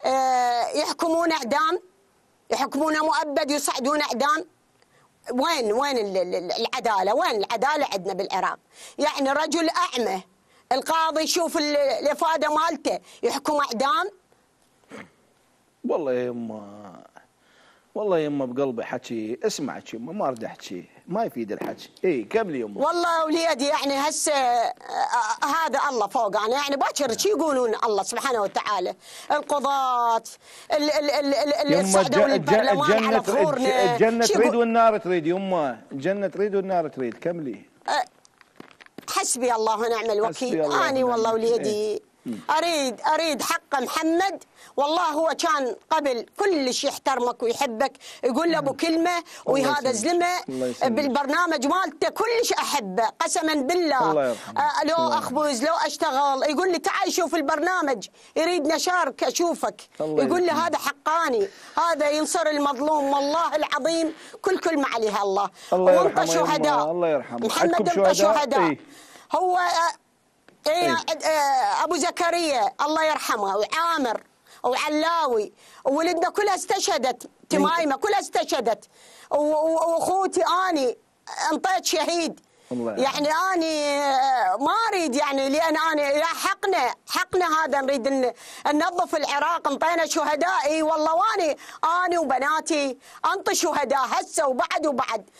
Speaker 5: آه، يحكمون إعدام يحكمون مؤبد يصعدون إعدام وين وين ال- ال- العدالة؟ وين العدالة عندنا بالعراق؟ يعني رجل أعمى القاضي يشوف ال- الإفادة مالته يحكم إعدام
Speaker 1: والله يما والله يما بقلبي حكي اسمعك يما ما اريد أحكي ما يفيد الحكي. اي كملي يما
Speaker 5: والله وليدي يعني هسه آه، آه، هذا الله فوق. أنا يعني باكر شي يقولون الله سبحانه وتعالى. القضاة ال- ال- ال- ال-
Speaker 1: الج-
Speaker 5: للبرلمان على ظهورنا
Speaker 1: الجنة تريد والنار تريد يما. الجنة تريد والنار تريد. كملي
Speaker 5: حسبي الله ونعم الوكيل.
Speaker 1: آني
Speaker 5: والله. وليدي. أريد أريد حق محمد. والله هو كان قبل كلش يحترمك ويحبك. يقول له أبو كلمة وهذا
Speaker 1: يسلمك.
Speaker 5: بالبرنامج مالته كلش أحبه قسما بالله.
Speaker 1: الله.
Speaker 5: آه لو أخبز لو أشتغل. يقول لي تعال شوف البرنامج. يريد نشارك أشوفك.
Speaker 1: الله
Speaker 5: يقول لي. هذا حقاني. هذا ينصر المظلوم. والله العظيم كل كلمه عليها الله.
Speaker 1: الله وأنت
Speaker 5: شهداء.
Speaker 1: الله يرحمه.
Speaker 5: محمد أنت
Speaker 1: شهداء؟
Speaker 5: شهداء.
Speaker 1: إيه.
Speaker 5: هو آه، إيه
Speaker 1: إيه.
Speaker 5: آه، أبو زكريا الله يرحمه وعامر وعلاوي وولدنا كلها استشهدت تمايمة كلها استشهدت وأخوتي أني أنطيت شهيد
Speaker 1: الله.
Speaker 5: يعني أني آه، ما أريد يعني لأن أنا يا حقنا حقنا هذا نريد ان ننظف العراق أنطينا شهداء اي والله وأني أني وبناتي أنطي شهداء هسه وبعد وبعد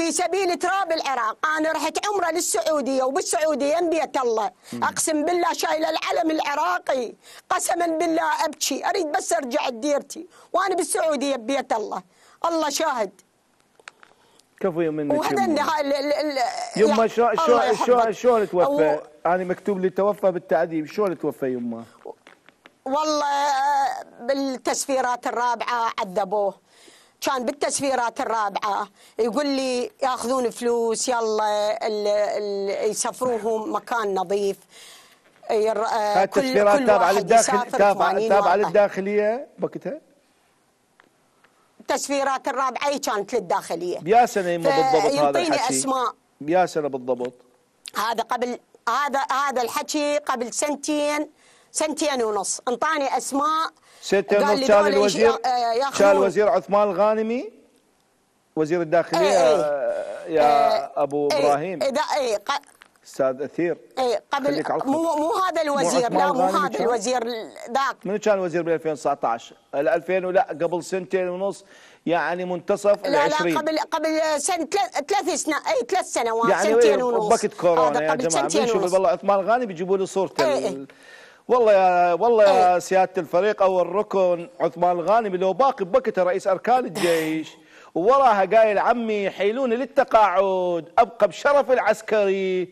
Speaker 5: في سبيل تراب العراق. أنا رحت عمرة للسعودية وبالسعودية يم بيت الله أقسم بالله شايله العلم العراقي. قسما بالله أبكي أريد بس أرجع لديرتي وأنا بالسعودية ببيت الله. الله شاهد.
Speaker 1: كفو منك
Speaker 5: وهذا
Speaker 1: يما
Speaker 5: يحفظك.
Speaker 1: شو شلون توفى؟ أنا مكتوب لي توفى بالتعذيب. شلون توفى يما؟
Speaker 5: والله آه، بالتسفيرات الرابعة عذبوه. كان بالتسفيرات الرابعة يقول لي ياخذون فلوس يلا ال- ال- يسفروهم مكان نظيف. آه،
Speaker 1: التسفيرات
Speaker 5: تابعة
Speaker 1: للداخل تابعه
Speaker 5: 80
Speaker 1: تابعة
Speaker 5: ورقة.
Speaker 1: للداخلية وقتها؟
Speaker 5: التسفيرات الرابعة هي كانت للداخلية.
Speaker 1: بيا سنة يما بالضبط هذا
Speaker 5: فيعطيني
Speaker 1: الحكي.
Speaker 5: أسماء.
Speaker 1: بيا سنة بالضبط.
Speaker 5: هذا قبل هذا هذا الحكي قبل سنتين سنتين ونص. أنطاني
Speaker 1: أسماء
Speaker 5: قال
Speaker 1: ونص
Speaker 5: لي
Speaker 1: كان
Speaker 5: دول
Speaker 1: الوزير كان الوزير عثمان الغانمي وزير الداخلية
Speaker 5: إيه، إيه.
Speaker 1: آه، يا أبو
Speaker 5: إيه،
Speaker 1: إبراهيم.
Speaker 5: إذا إيه ق-
Speaker 1: أستاذ أثير
Speaker 5: إيه قبل. مو مو هذا الوزير لا مو هذا؟ الوزير ذاك.
Speaker 1: منو كان وزير بال 2019 ال 2000 ولا قبل سنتين ونص يعني منتصف ال
Speaker 5: لا
Speaker 1: 20
Speaker 5: لا قبل قبل سنة ثلاث سنوات اي ثلاث سنوات
Speaker 1: يعني
Speaker 5: سنتين ونص.
Speaker 1: بوقت كورونا يا
Speaker 5: جماعة.
Speaker 1: بنشوف والله عثمان الغاني بيجيبوا له صورته
Speaker 5: إيه، إيه.
Speaker 1: والله يا والله يا. سيادة الفريق أو الركن عثمان الغانمي لو باقي بوقته رئيس أركان الجيش ووراها قايل عمي حيلوني للتقاعد أبقى بشرف العسكري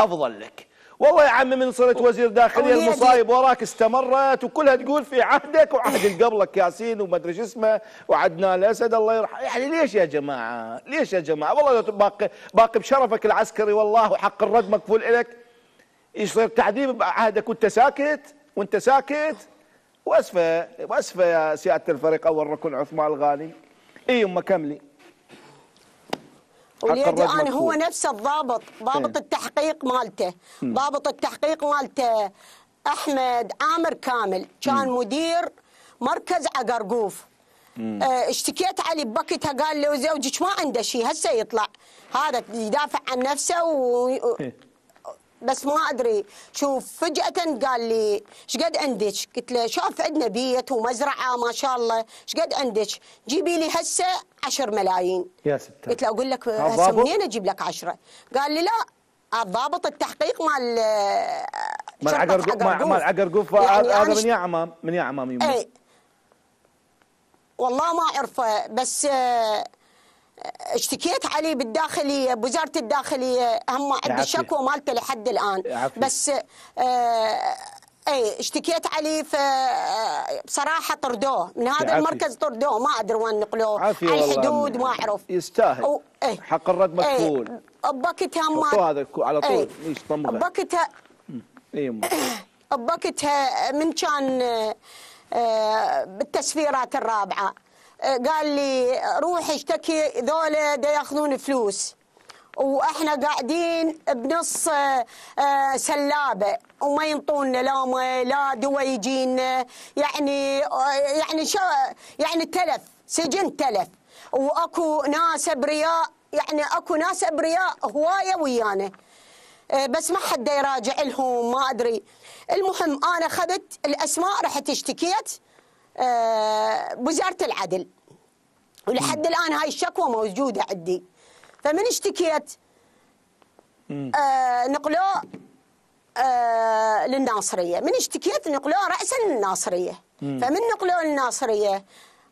Speaker 1: أفضل لك والله يا عمي من صرت وزير داخليه
Speaker 5: وليدي-
Speaker 1: المصايب وراك استمرت وكلها تقول في عهدك وعهد اللي قبلك ياسين وما أدري شو اسمه وعدنان الأسد الله يرحمه يعني ليش يا جماعة؟ ليش يا جماعة؟ والله لو باقي باقي بشرفك العسكري والله وحق الرد مكفول لك يصير تعذيب. بعهدك وانت ساكت وأنت ساكت. وأسفة وأسفة يا سيادة الفريق أول ركن عثمان الغاني. إي يما كملي
Speaker 5: وليدي أنا هو. نفسه الضابط ضابط
Speaker 1: إيه.
Speaker 5: التحقيق مالته. ضابط التحقيق مالته أحمد عامر كامل كان مدير مركز عقرقوف آه، اشتكيت عليه ببكتها قال لي زوجك ما عنده شيء هسه يطلع. هذا يدافع عن نفسه و... بس ما أدري شوف فجأة قال لي إيش قد عندك؟ قلت له شاف عندنا بيت ومزرعة ما شاء الله إيش قد عندك؟ جيبي لي هسه 10 ملايين
Speaker 1: يا ستار.
Speaker 5: قلت له أقول لك هسه؟ منين أجيب لك 10 قال لي لا ضابط التحقيق مال آه،
Speaker 1: مال عقرقوف مال عقرقوف
Speaker 5: يعني
Speaker 1: هذا من يا عمام من يا عمام
Speaker 5: اي والله ما أعرفه بس آه، اشتكيت عليه بالداخلية بوزارة الداخلية هم عندي
Speaker 1: يعافيك.
Speaker 5: شكوى مالته لحد الآن
Speaker 1: يعافيك.
Speaker 5: بس آه، اي اشتكيت عليه ف بصراحة طردوه من هذا
Speaker 1: يعافي.
Speaker 5: المركز طردوه ما أدري وين نقلوه على الحدود. ما أعرف
Speaker 1: يستاهل
Speaker 5: أو- إيه.
Speaker 1: حق الرد مكفول
Speaker 5: بوقتها
Speaker 1: حطوه
Speaker 5: ما
Speaker 1: هذا على طول
Speaker 5: إيه.
Speaker 1: ليش طمغة
Speaker 5: بوقتها
Speaker 1: اي يمه
Speaker 5: بوقتها من كان آه، آه، بالتسفيرات الرابعة آه، قال لي روح اشتكي ذولا دا ياخذون فلوس. وإحنا قاعدين بنص آه، سلابة وما ينطونا لا ماء لا دواء يجينا. يعني آه، يعني شو يعني تلف سجن تلف. وأكو ناس أبرياء يعني أكو ناس أبرياء هواية ويانا. آه، بس ما حد يراجع لهم ما أدري. المهم أنا اخذت الأسماء رحت اشتكيت. وزارة العدل. ولحد الآن هاي الشكوى موجودة عندي. فمن اشتكيت؟ آه نقلوه آه للناصرية. من اشتكيت؟ نقلوه راسا للناصريه فمن نقلوه للناصريه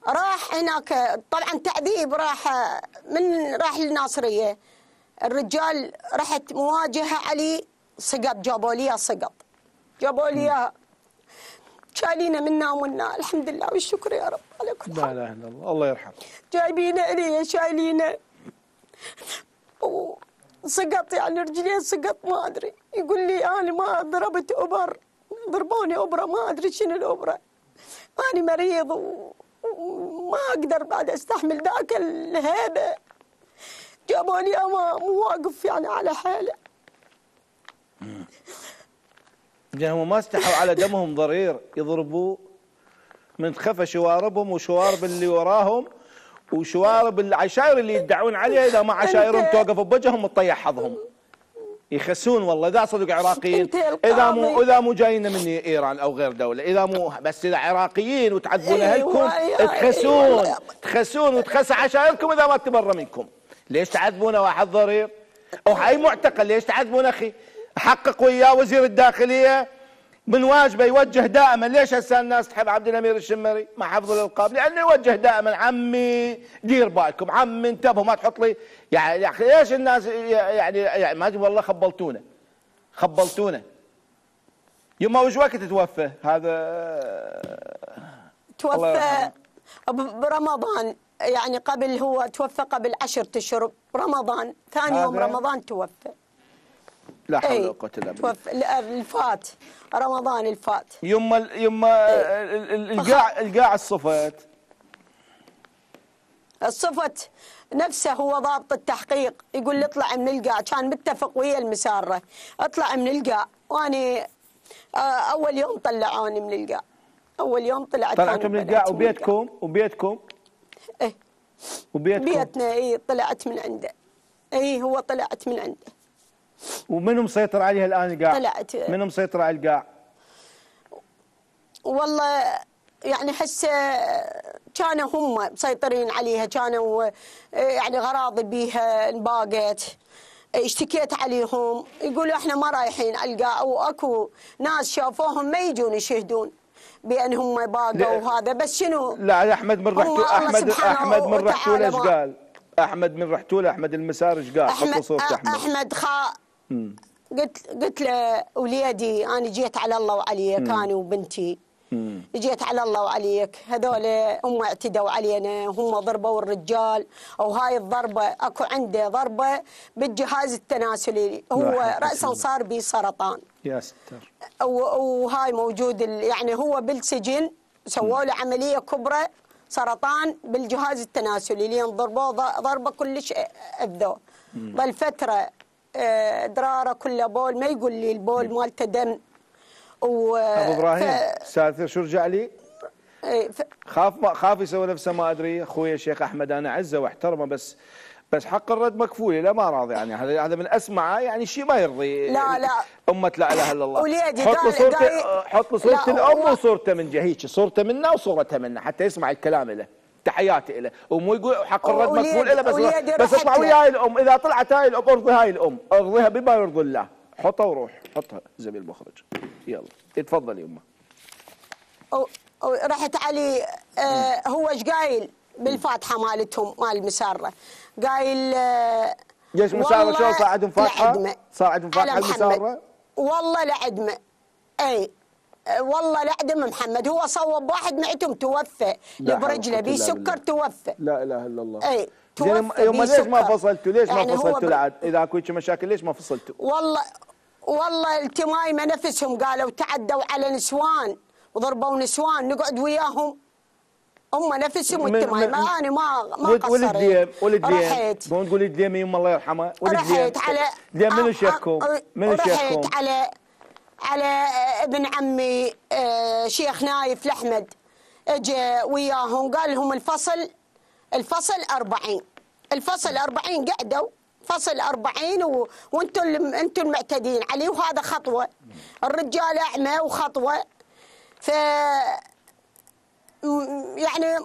Speaker 5: راح هناك طبعا تعذيب راح من راح للناصرية. الرجال رحت مواجهة علي سقط جابوا لي سقط جابوا لي شايلينه منا ومنا. الحمد لله والشكر يا رب على كل
Speaker 1: لا
Speaker 5: حال.
Speaker 1: إله إلا الله. الله يرحمه.
Speaker 5: جايبينه إلي شايلينه وسقط يعني رجليه سقط ما أدري. يقول لي أنا ما ضربت أبر. ضربوني أبرة ما أدري شنو الأبرة. أنا مريض وما أقدر بعد أستحمل ذاك الهيبة. جابوا لي اما مو واقف يعني على حاله.
Speaker 1: هم ما استحوا على دمهم ضرير يضربوا من خفى شواربهم وشوارب اللي وراهم وشوارب العشائر اللي يدعون عليها إذا ما عشائرهم توقف بوجههم تطيح حظهم. يخسون والله إذا صدق عراقيين إذا مو. إذا مو جايين من إيران أو غير دولة إذا مو بس إذا عراقيين وتعذبون
Speaker 5: إيه أهلكم
Speaker 1: تخسون.
Speaker 5: إيه
Speaker 1: تخسون وتخس عشائركم إذا ما تبرى منكم. ليش تعذبون واحد ضرير؟ أو اي معتقل ليش تعذبون أخي؟ حقق وياه وزير الداخلية من واجبه يوجه دائما. ليش هسه الناس تحب عبد الأمير الشمري؟ مع حفظ الألقاب. لأنه يوجه دائما. عمي دير بالكم. عمي انتبهوا ما تحط لي يعني يا أخي ليش الناس يعني, يعني ما والله خبلتونا. خبلتونا. يما وش وقت توفى؟ هذا
Speaker 5: توفى برمضان. يعني قبل هو توفى قبل عشرة أشهر. برمضان ثاني يوم؟ رمضان توفى.
Speaker 1: لا حول
Speaker 5: اي
Speaker 1: ولا قوة إلا بالله.
Speaker 5: الفات رمضان الفات.
Speaker 1: يما يما ال- القاع القاع الصفت
Speaker 5: الصفت نفسه هو ضابط التحقيق. يقول لي اطلع من القاع كان متفق ويا المسارة. اطلع من القاع وأني آه، أول يوم طلعوني من القاع. أول يوم طلعت
Speaker 1: طلعتوا من القاع وبيتكم؟ وبيتكم؟
Speaker 5: إيه.
Speaker 1: وبيتكم؟
Speaker 5: بيتنا اي طلعت من عنده. اي هو طلعت من عنده.
Speaker 1: ومنو مسيطر عليها الآن القاع؟
Speaker 5: طلعت.
Speaker 1: منو مسيطر على القاع؟
Speaker 5: والله يعني حس كانوا هم مسيطرين عليها كانوا آه، يعني غراضي بيها انباقت اشتكيت عليهم يقولوا إحنا ما رايحين على القاع واكو ناس شافوهم ما يجون يشهدون بأن هم باقوا. وهذا بس شنو
Speaker 1: لا يا أحمد من رحتوا احمد أحمد من رحتوا
Speaker 5: إيش
Speaker 1: قال؟ أحمد من رحتوا له أحمد المسار إيش قال؟ أحمد
Speaker 5: أحمد خا. قلت قلت له وليدي أنا جيت على الله وعليك أنا وبنتي. جيت على الله وعليك. هذول هم اعتدوا علينا هم ضربوا الرجال وهاي الضربة أكو عنده ضربة بالجهاز التناسلي. هو راسا صار به سرطان.
Speaker 1: يا ستر.
Speaker 5: وهاي موجود يعني هو بالسجن سووا له عملية كبرى سرطان بالجهاز التناسلي. لين ضربوه ضربة كلش اذوه ظل فترة درارة كله بول ما يقول لي البول مالته دم. و
Speaker 1: أبو إبراهيم
Speaker 5: ف-
Speaker 1: أستاذ شو رجع لي؟
Speaker 5: إيه،
Speaker 1: خاف ما خاف يسوي نفسه ما أدري. أخوي الشيخ أحمد أنا أعزه وأحترمه بس بس حق الرد مكفول لا ما راضي. يعني هذا هذا من أسمعه يعني شيء ما يرضي.
Speaker 5: لا، لا.
Speaker 1: أمة لا إله إلا الله.
Speaker 5: وليدي
Speaker 1: حط له
Speaker 5: قال-
Speaker 1: صورته حط له صورة
Speaker 5: لا، الأم
Speaker 1: وصورته من جهيك صورته منا وصورتها منا حتى يسمع الكلام له. تحياتي له ومو يقول حق الرد مكفول له بس بس اسمع
Speaker 5: له.
Speaker 1: وياي الأم. إذا طلعت هاي الأم أرضي هاي الأم. أرضيها بما يرضي الله. حطها وروح. حطها. زميل المخرج يلا. تفضل يمه
Speaker 5: و- و- رحت علي آه هو إيش قايل؟ بالفاتحة مالتهم مال المساره قايل آه
Speaker 1: ليش مسارة؟
Speaker 5: والله
Speaker 1: شلون صار عندهم؟
Speaker 5: لعدمة.
Speaker 1: صار عندهم
Speaker 5: محمد.
Speaker 1: المسارة؟
Speaker 5: والله لعدمة. أي والله لا دم محمد هو صوب واحد معتم توفى برجله بيه. سكر توفى.
Speaker 1: لا إله إلا الله.
Speaker 5: اي توفى
Speaker 1: يوم ليش ما. فصلتوا؟ ليش
Speaker 5: يعني
Speaker 1: ما فصلتوا العاد إذا أكو مشاكل ليش ما فصلتوا؟
Speaker 5: والله والله التمايمه نفسهم قالوا تعدوا على نسوان وضربوا نسوان نقعد وياهم. هم نفسهم
Speaker 1: من-
Speaker 5: التمايمه
Speaker 1: من-
Speaker 5: أنا ما ما
Speaker 1: ولد ولد
Speaker 5: قصرت.
Speaker 1: ديم ولد ديم.
Speaker 5: رحت.
Speaker 1: مو تقول ديم يما الله يرحمه. ولد ديم.
Speaker 5: رحت على
Speaker 1: ديم منو
Speaker 5: آه،
Speaker 1: شيخكم
Speaker 5: آه،
Speaker 1: منو
Speaker 5: رحت
Speaker 1: شيخكم
Speaker 5: على على ابن عمي آه، شيخ نايف الأحمد. اجى وياهم قال لهم الفصل الفصل 40 الفصل 40 قعدوا فصل 40 و... وأنتم أنتم المعتدين. عليه وهذا خطوة. الرجال أعمى وخطوة. ف يعني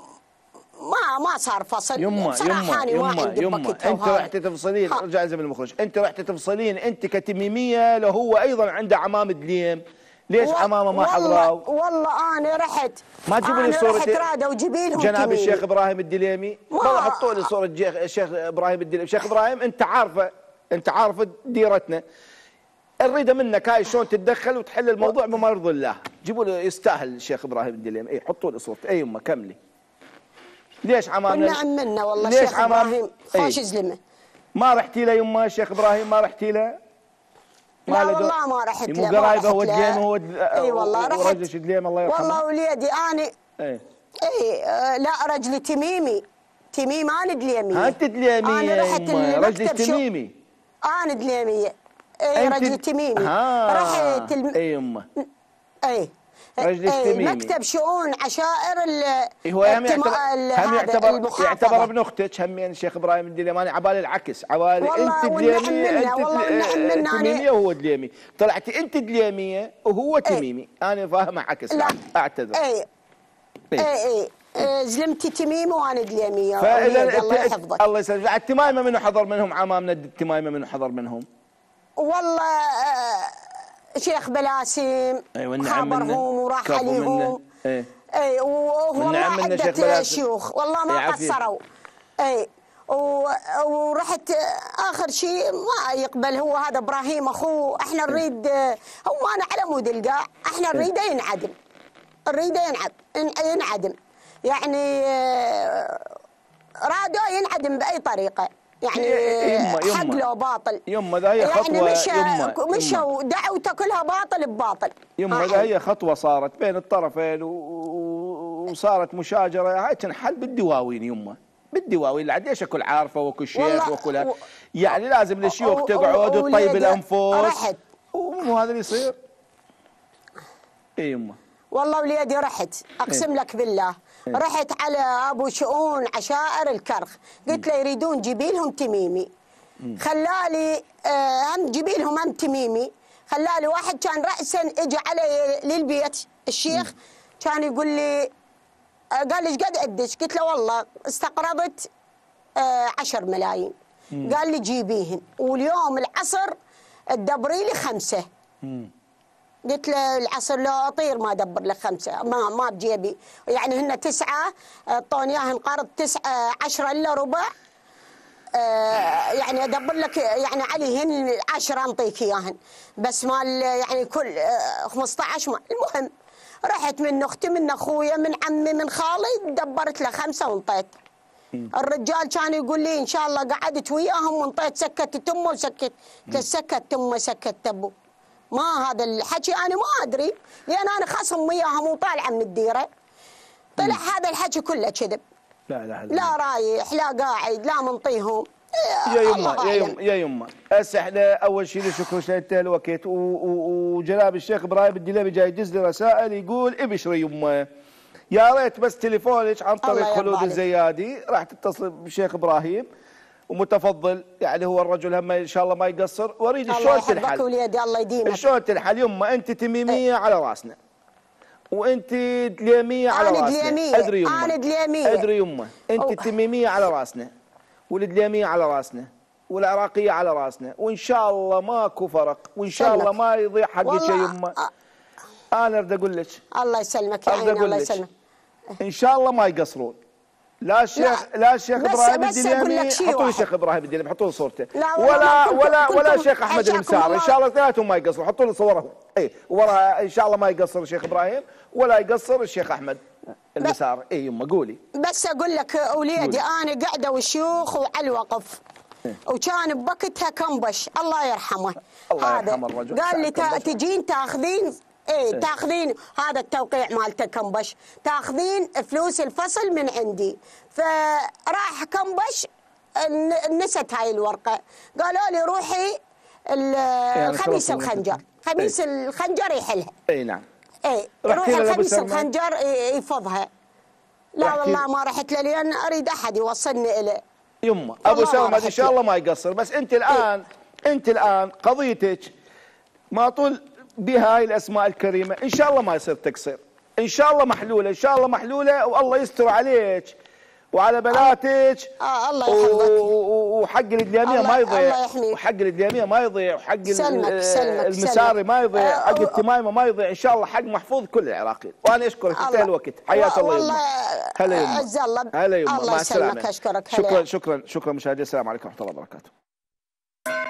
Speaker 5: ما ما صار فصل.
Speaker 1: يما يما يما يما.
Speaker 5: أنت.
Speaker 1: رحت تفصلين.
Speaker 5: ها.
Speaker 1: رجع زمن المخرج. أنت رحت تفصلين. أنت كتميمية لو هو أيضا عنده عمام دليم. ليش
Speaker 5: و-
Speaker 1: عمامه ما
Speaker 5: والله-
Speaker 1: حضراوا
Speaker 5: والله أنا رحت.
Speaker 1: ما تجيبوا لي صورة
Speaker 5: رحت رادة وجيبي لهم
Speaker 1: جناب. الشيخ إبراهيم الدليمي.
Speaker 5: ما-
Speaker 1: والله حطوا لي صورة الشيخ إبراهيم الدليمي. شيخ إبراهيم أنت عارفه. أنت عارفه ديرتنا. نريده منك هاي شلون تتدخل وتحل الموضوع بما يرضي الله. جيبوا له يستاهل الشيخ إبراهيم الدليمي. اي حطوا لي صورته اي يمه كملي. ليش عمامنا
Speaker 5: والنعم منا والله
Speaker 1: ليش عمام- إبراهيم.
Speaker 5: خوش زلمه
Speaker 1: ما رحتي له يمه الشيخ إبراهيم؟ ما رحتي له؟
Speaker 5: لا
Speaker 1: له
Speaker 5: والله ما رحت
Speaker 1: مو
Speaker 5: له ما
Speaker 1: قرايبه هو. دليم هو
Speaker 5: إي والله رحت.
Speaker 1: ورجل دليم الله يرحمه.
Speaker 5: والله وليدي أنا
Speaker 1: إي.
Speaker 5: إي آه، لا رجلي تميمي تميم أنا دليميه
Speaker 1: انت دليميه
Speaker 5: أنا رحت
Speaker 1: يمه رجل
Speaker 5: المكتب شو؟
Speaker 1: تميمي.
Speaker 5: أنا دليميه
Speaker 1: إي
Speaker 5: رجلي تميمي. رحت الم...
Speaker 1: إي يمه
Speaker 5: إي.
Speaker 1: رجلك
Speaker 5: أي،
Speaker 1: تميمي.
Speaker 5: مكتب شؤون عشائر ال
Speaker 1: إيه هو هم يعتبر هم يعتبر. يعتبر ابن أختك همين الشيخ إبراهيم الدليماني عبالي العكس عبالي أنت
Speaker 5: والنعم
Speaker 1: دليمي
Speaker 5: منا، أنت
Speaker 1: تميمية وهو دليمي. طلعتي أنت دليمية وهو تميمي. أنا فاهمة عكس
Speaker 5: لا.
Speaker 1: أعتذر.
Speaker 5: اي
Speaker 1: إيه.
Speaker 5: اي اي زلمتي تميمي وأنا
Speaker 1: دليمية.
Speaker 5: فإذا الله يحفظك.
Speaker 1: الله يسلمك. التمايمه منو حضر منهم عمامنا التمايمه منو حضر منهم؟
Speaker 5: والله آه، شيخ بلاسم
Speaker 1: أيوة،.
Speaker 5: خابرهم وراح. عليهم.
Speaker 1: إيه.
Speaker 5: اي والله
Speaker 1: والنعم منه شيخ
Speaker 5: عدة. شيوخ. والله ما
Speaker 1: إيه،.
Speaker 5: قصروا. اي ورحت آخر شيء ما يقبل. هو هذا إبراهيم أخوه. إحنا نريد هو أنا على مود القاع. إحنا نريده ينعدم. نريده ينعد ين- ينعدم. يعني آه، رادو ينعدم بأي طريقة. يعني. حق لو باطل.
Speaker 1: يمه ذا هي
Speaker 5: يعني
Speaker 1: خطوه
Speaker 5: مشى
Speaker 1: يمه
Speaker 5: مشى
Speaker 1: يمه.
Speaker 5: ودعوته كلها باطل بباطل.
Speaker 1: يمه
Speaker 5: ها
Speaker 1: ذا هي خطوة صارت بين الطرفين وصارت مشاجرة. هاي تنحل بالدواوين يمه بالدواوين. ليش أكل عارفة وأكل شيخ
Speaker 5: والله
Speaker 1: واكل
Speaker 5: و-
Speaker 1: يعني لازم الشيوخ تقعد وتطيب الأنفس.
Speaker 5: رحت.
Speaker 1: ومو هذا اللي يصير. إي يمه
Speaker 5: والله وليدي رحت. أقسم
Speaker 1: إيه.
Speaker 5: لك بالله. رحت على أبو شؤون عشائر الكرخ. قلت له يريدون جيبي لهم تميمي خلالي آه، هم جيبي لهم هم تميمي. خلالي واحد كان راسا اجى علي للبيت الشيخ. كان يقول لي آه، قال لي إيش قد عدش قلت له والله استقرضت آه، عشر ملايين. قال لي جيبيهن. واليوم العصر تدبري لي خمسه قلت له العصر لو أطير ما ادبر لك خمسة ما ما بجيبي. يعني هن تسعة أعطوني إياهن قرض تسعة عشرة إلا ربع. آه، يعني أدبر لك يعني عليهن عشرة أنطيك إياهن. بس مال يعني كل آه، 15 ما المهم رحت من أختي من أخويا من عمي من خالي دبرت له خمسة وأنطيت. الرجال كان يقول لي إن شاء الله قعدت وياهم وأنطيت سكت تمه وسكت له سكت تمه سكت أبو. ما هذا الحكي أنا ما أدري لأن أنا خصم وياهم وطالعة من الديرة. طلع هذا الحكي كله كذب.
Speaker 1: لا لا لا
Speaker 5: لا رايح لا قاعد لا منطيهم.
Speaker 1: يا يمه يا. يمه يا يمه هسه إحنا أول شيء شكرا شنتين الوقت وجناب الشيخ إبراهيم الدليمي جاي يدز لي رسائل يقول ابشري يمه يا ريت بس تليفونك عن طريق خلود. الزيادي. راح تتصل بالشيخ إبراهيم. ومتفضل يعني هو الرجل هم إن شاء الله ما يقصر.
Speaker 5: وأريد
Speaker 1: شلون تنحل
Speaker 5: وليدي الله يديمك.
Speaker 1: شلون تنحل يمه أنت تميمية على رأسنا. وأنت دليمية على رأسنا.
Speaker 5: دليمية.
Speaker 1: أدري يمه
Speaker 5: أنا دليمية.
Speaker 1: أدري يمه أنت
Speaker 5: أو-
Speaker 1: التميميه على رأسنا. والدليمية على رأسنا. والعراقية على رأسنا. وإن شاء الله ماكو فرق. وإن شاء. الله ما يضيع حقك يا
Speaker 5: آه،
Speaker 1: أنا أريد أقول لك.
Speaker 5: الله يسلمك يا عيني الله يسلمك.
Speaker 1: إن شاء الله ما يقصرون. لا الشيخ لا الشيخ
Speaker 5: بس- إبراهيم
Speaker 1: الدليمي حطوا. الشيخ إبراهيم الدليمي حطوا لي صورته.
Speaker 5: لا
Speaker 1: ولا ولا ولا الشيخ
Speaker 5: أحمد
Speaker 1: المسار
Speaker 5: إن.
Speaker 1: شاء الله اثنيناتهم ما يقصروا. حطوا لي صورهم اي ورا إن شاء الله ما يقصر الشيخ إبراهيم ولا يقصر الشيخ أحمد المسار اي يمه قولي.
Speaker 5: بس أقول لك اولادي أنا قاعدة والشيوخ وعلى الوقف. وكان بوقتها كمبش الله يرحمه.
Speaker 1: الله
Speaker 5: هذا
Speaker 1: يرحم الرجل.
Speaker 5: قال لي. تجين تاخذين؟ إيه تاخذين هذا التوقيع مالته كمبش. تاخذين فلوس الفصل من عندي. فراح كمبش نست هاي الورقة. قالوا لي روحي ال- الخميس. الخنجر. خميس الخنجر يحلها.
Speaker 1: اي نعم.
Speaker 5: إيه
Speaker 1: رحتي
Speaker 5: روح
Speaker 1: لأبو
Speaker 5: الخميس؟ الخنجر يفضها. لا والله ما رحت له لأن أريد أحد يوصلني اليه
Speaker 1: يمه
Speaker 5: أبو
Speaker 1: سلمى
Speaker 5: إن
Speaker 1: شاء
Speaker 5: له.
Speaker 1: الله ما يقصر. بس أنت الآن أنت الآن قضيتك ما طول بهاي الأسماء الكريمة. إن شاء الله ما يصير تقصير. إن شاء الله محلولة إن شاء الله محلولة والله يستر عليك وعلى بناتك.
Speaker 5: آه، الله
Speaker 1: و-
Speaker 5: يحفظك.
Speaker 1: وحق الادلاميه
Speaker 5: الله-
Speaker 1: ما يضيع.
Speaker 5: الله.
Speaker 1: وحق الادلاميه ما يضيع. وحق المساري. ما يضيع.
Speaker 5: آه،
Speaker 1: حق التمايمه ما يضيع. إن شاء الله حق محفوظ كل العراقيين. وأنا أشكرك انتهى الوقت. حياك الله يمه هلا
Speaker 5: الله.
Speaker 1: هلا يمه
Speaker 5: الله
Speaker 1: مع
Speaker 5: يسلمك. السلامة. أشكرك.
Speaker 1: شكرا شكرا شكرا مشاهدي. السلام عليكم ورحمة الله وبركاته.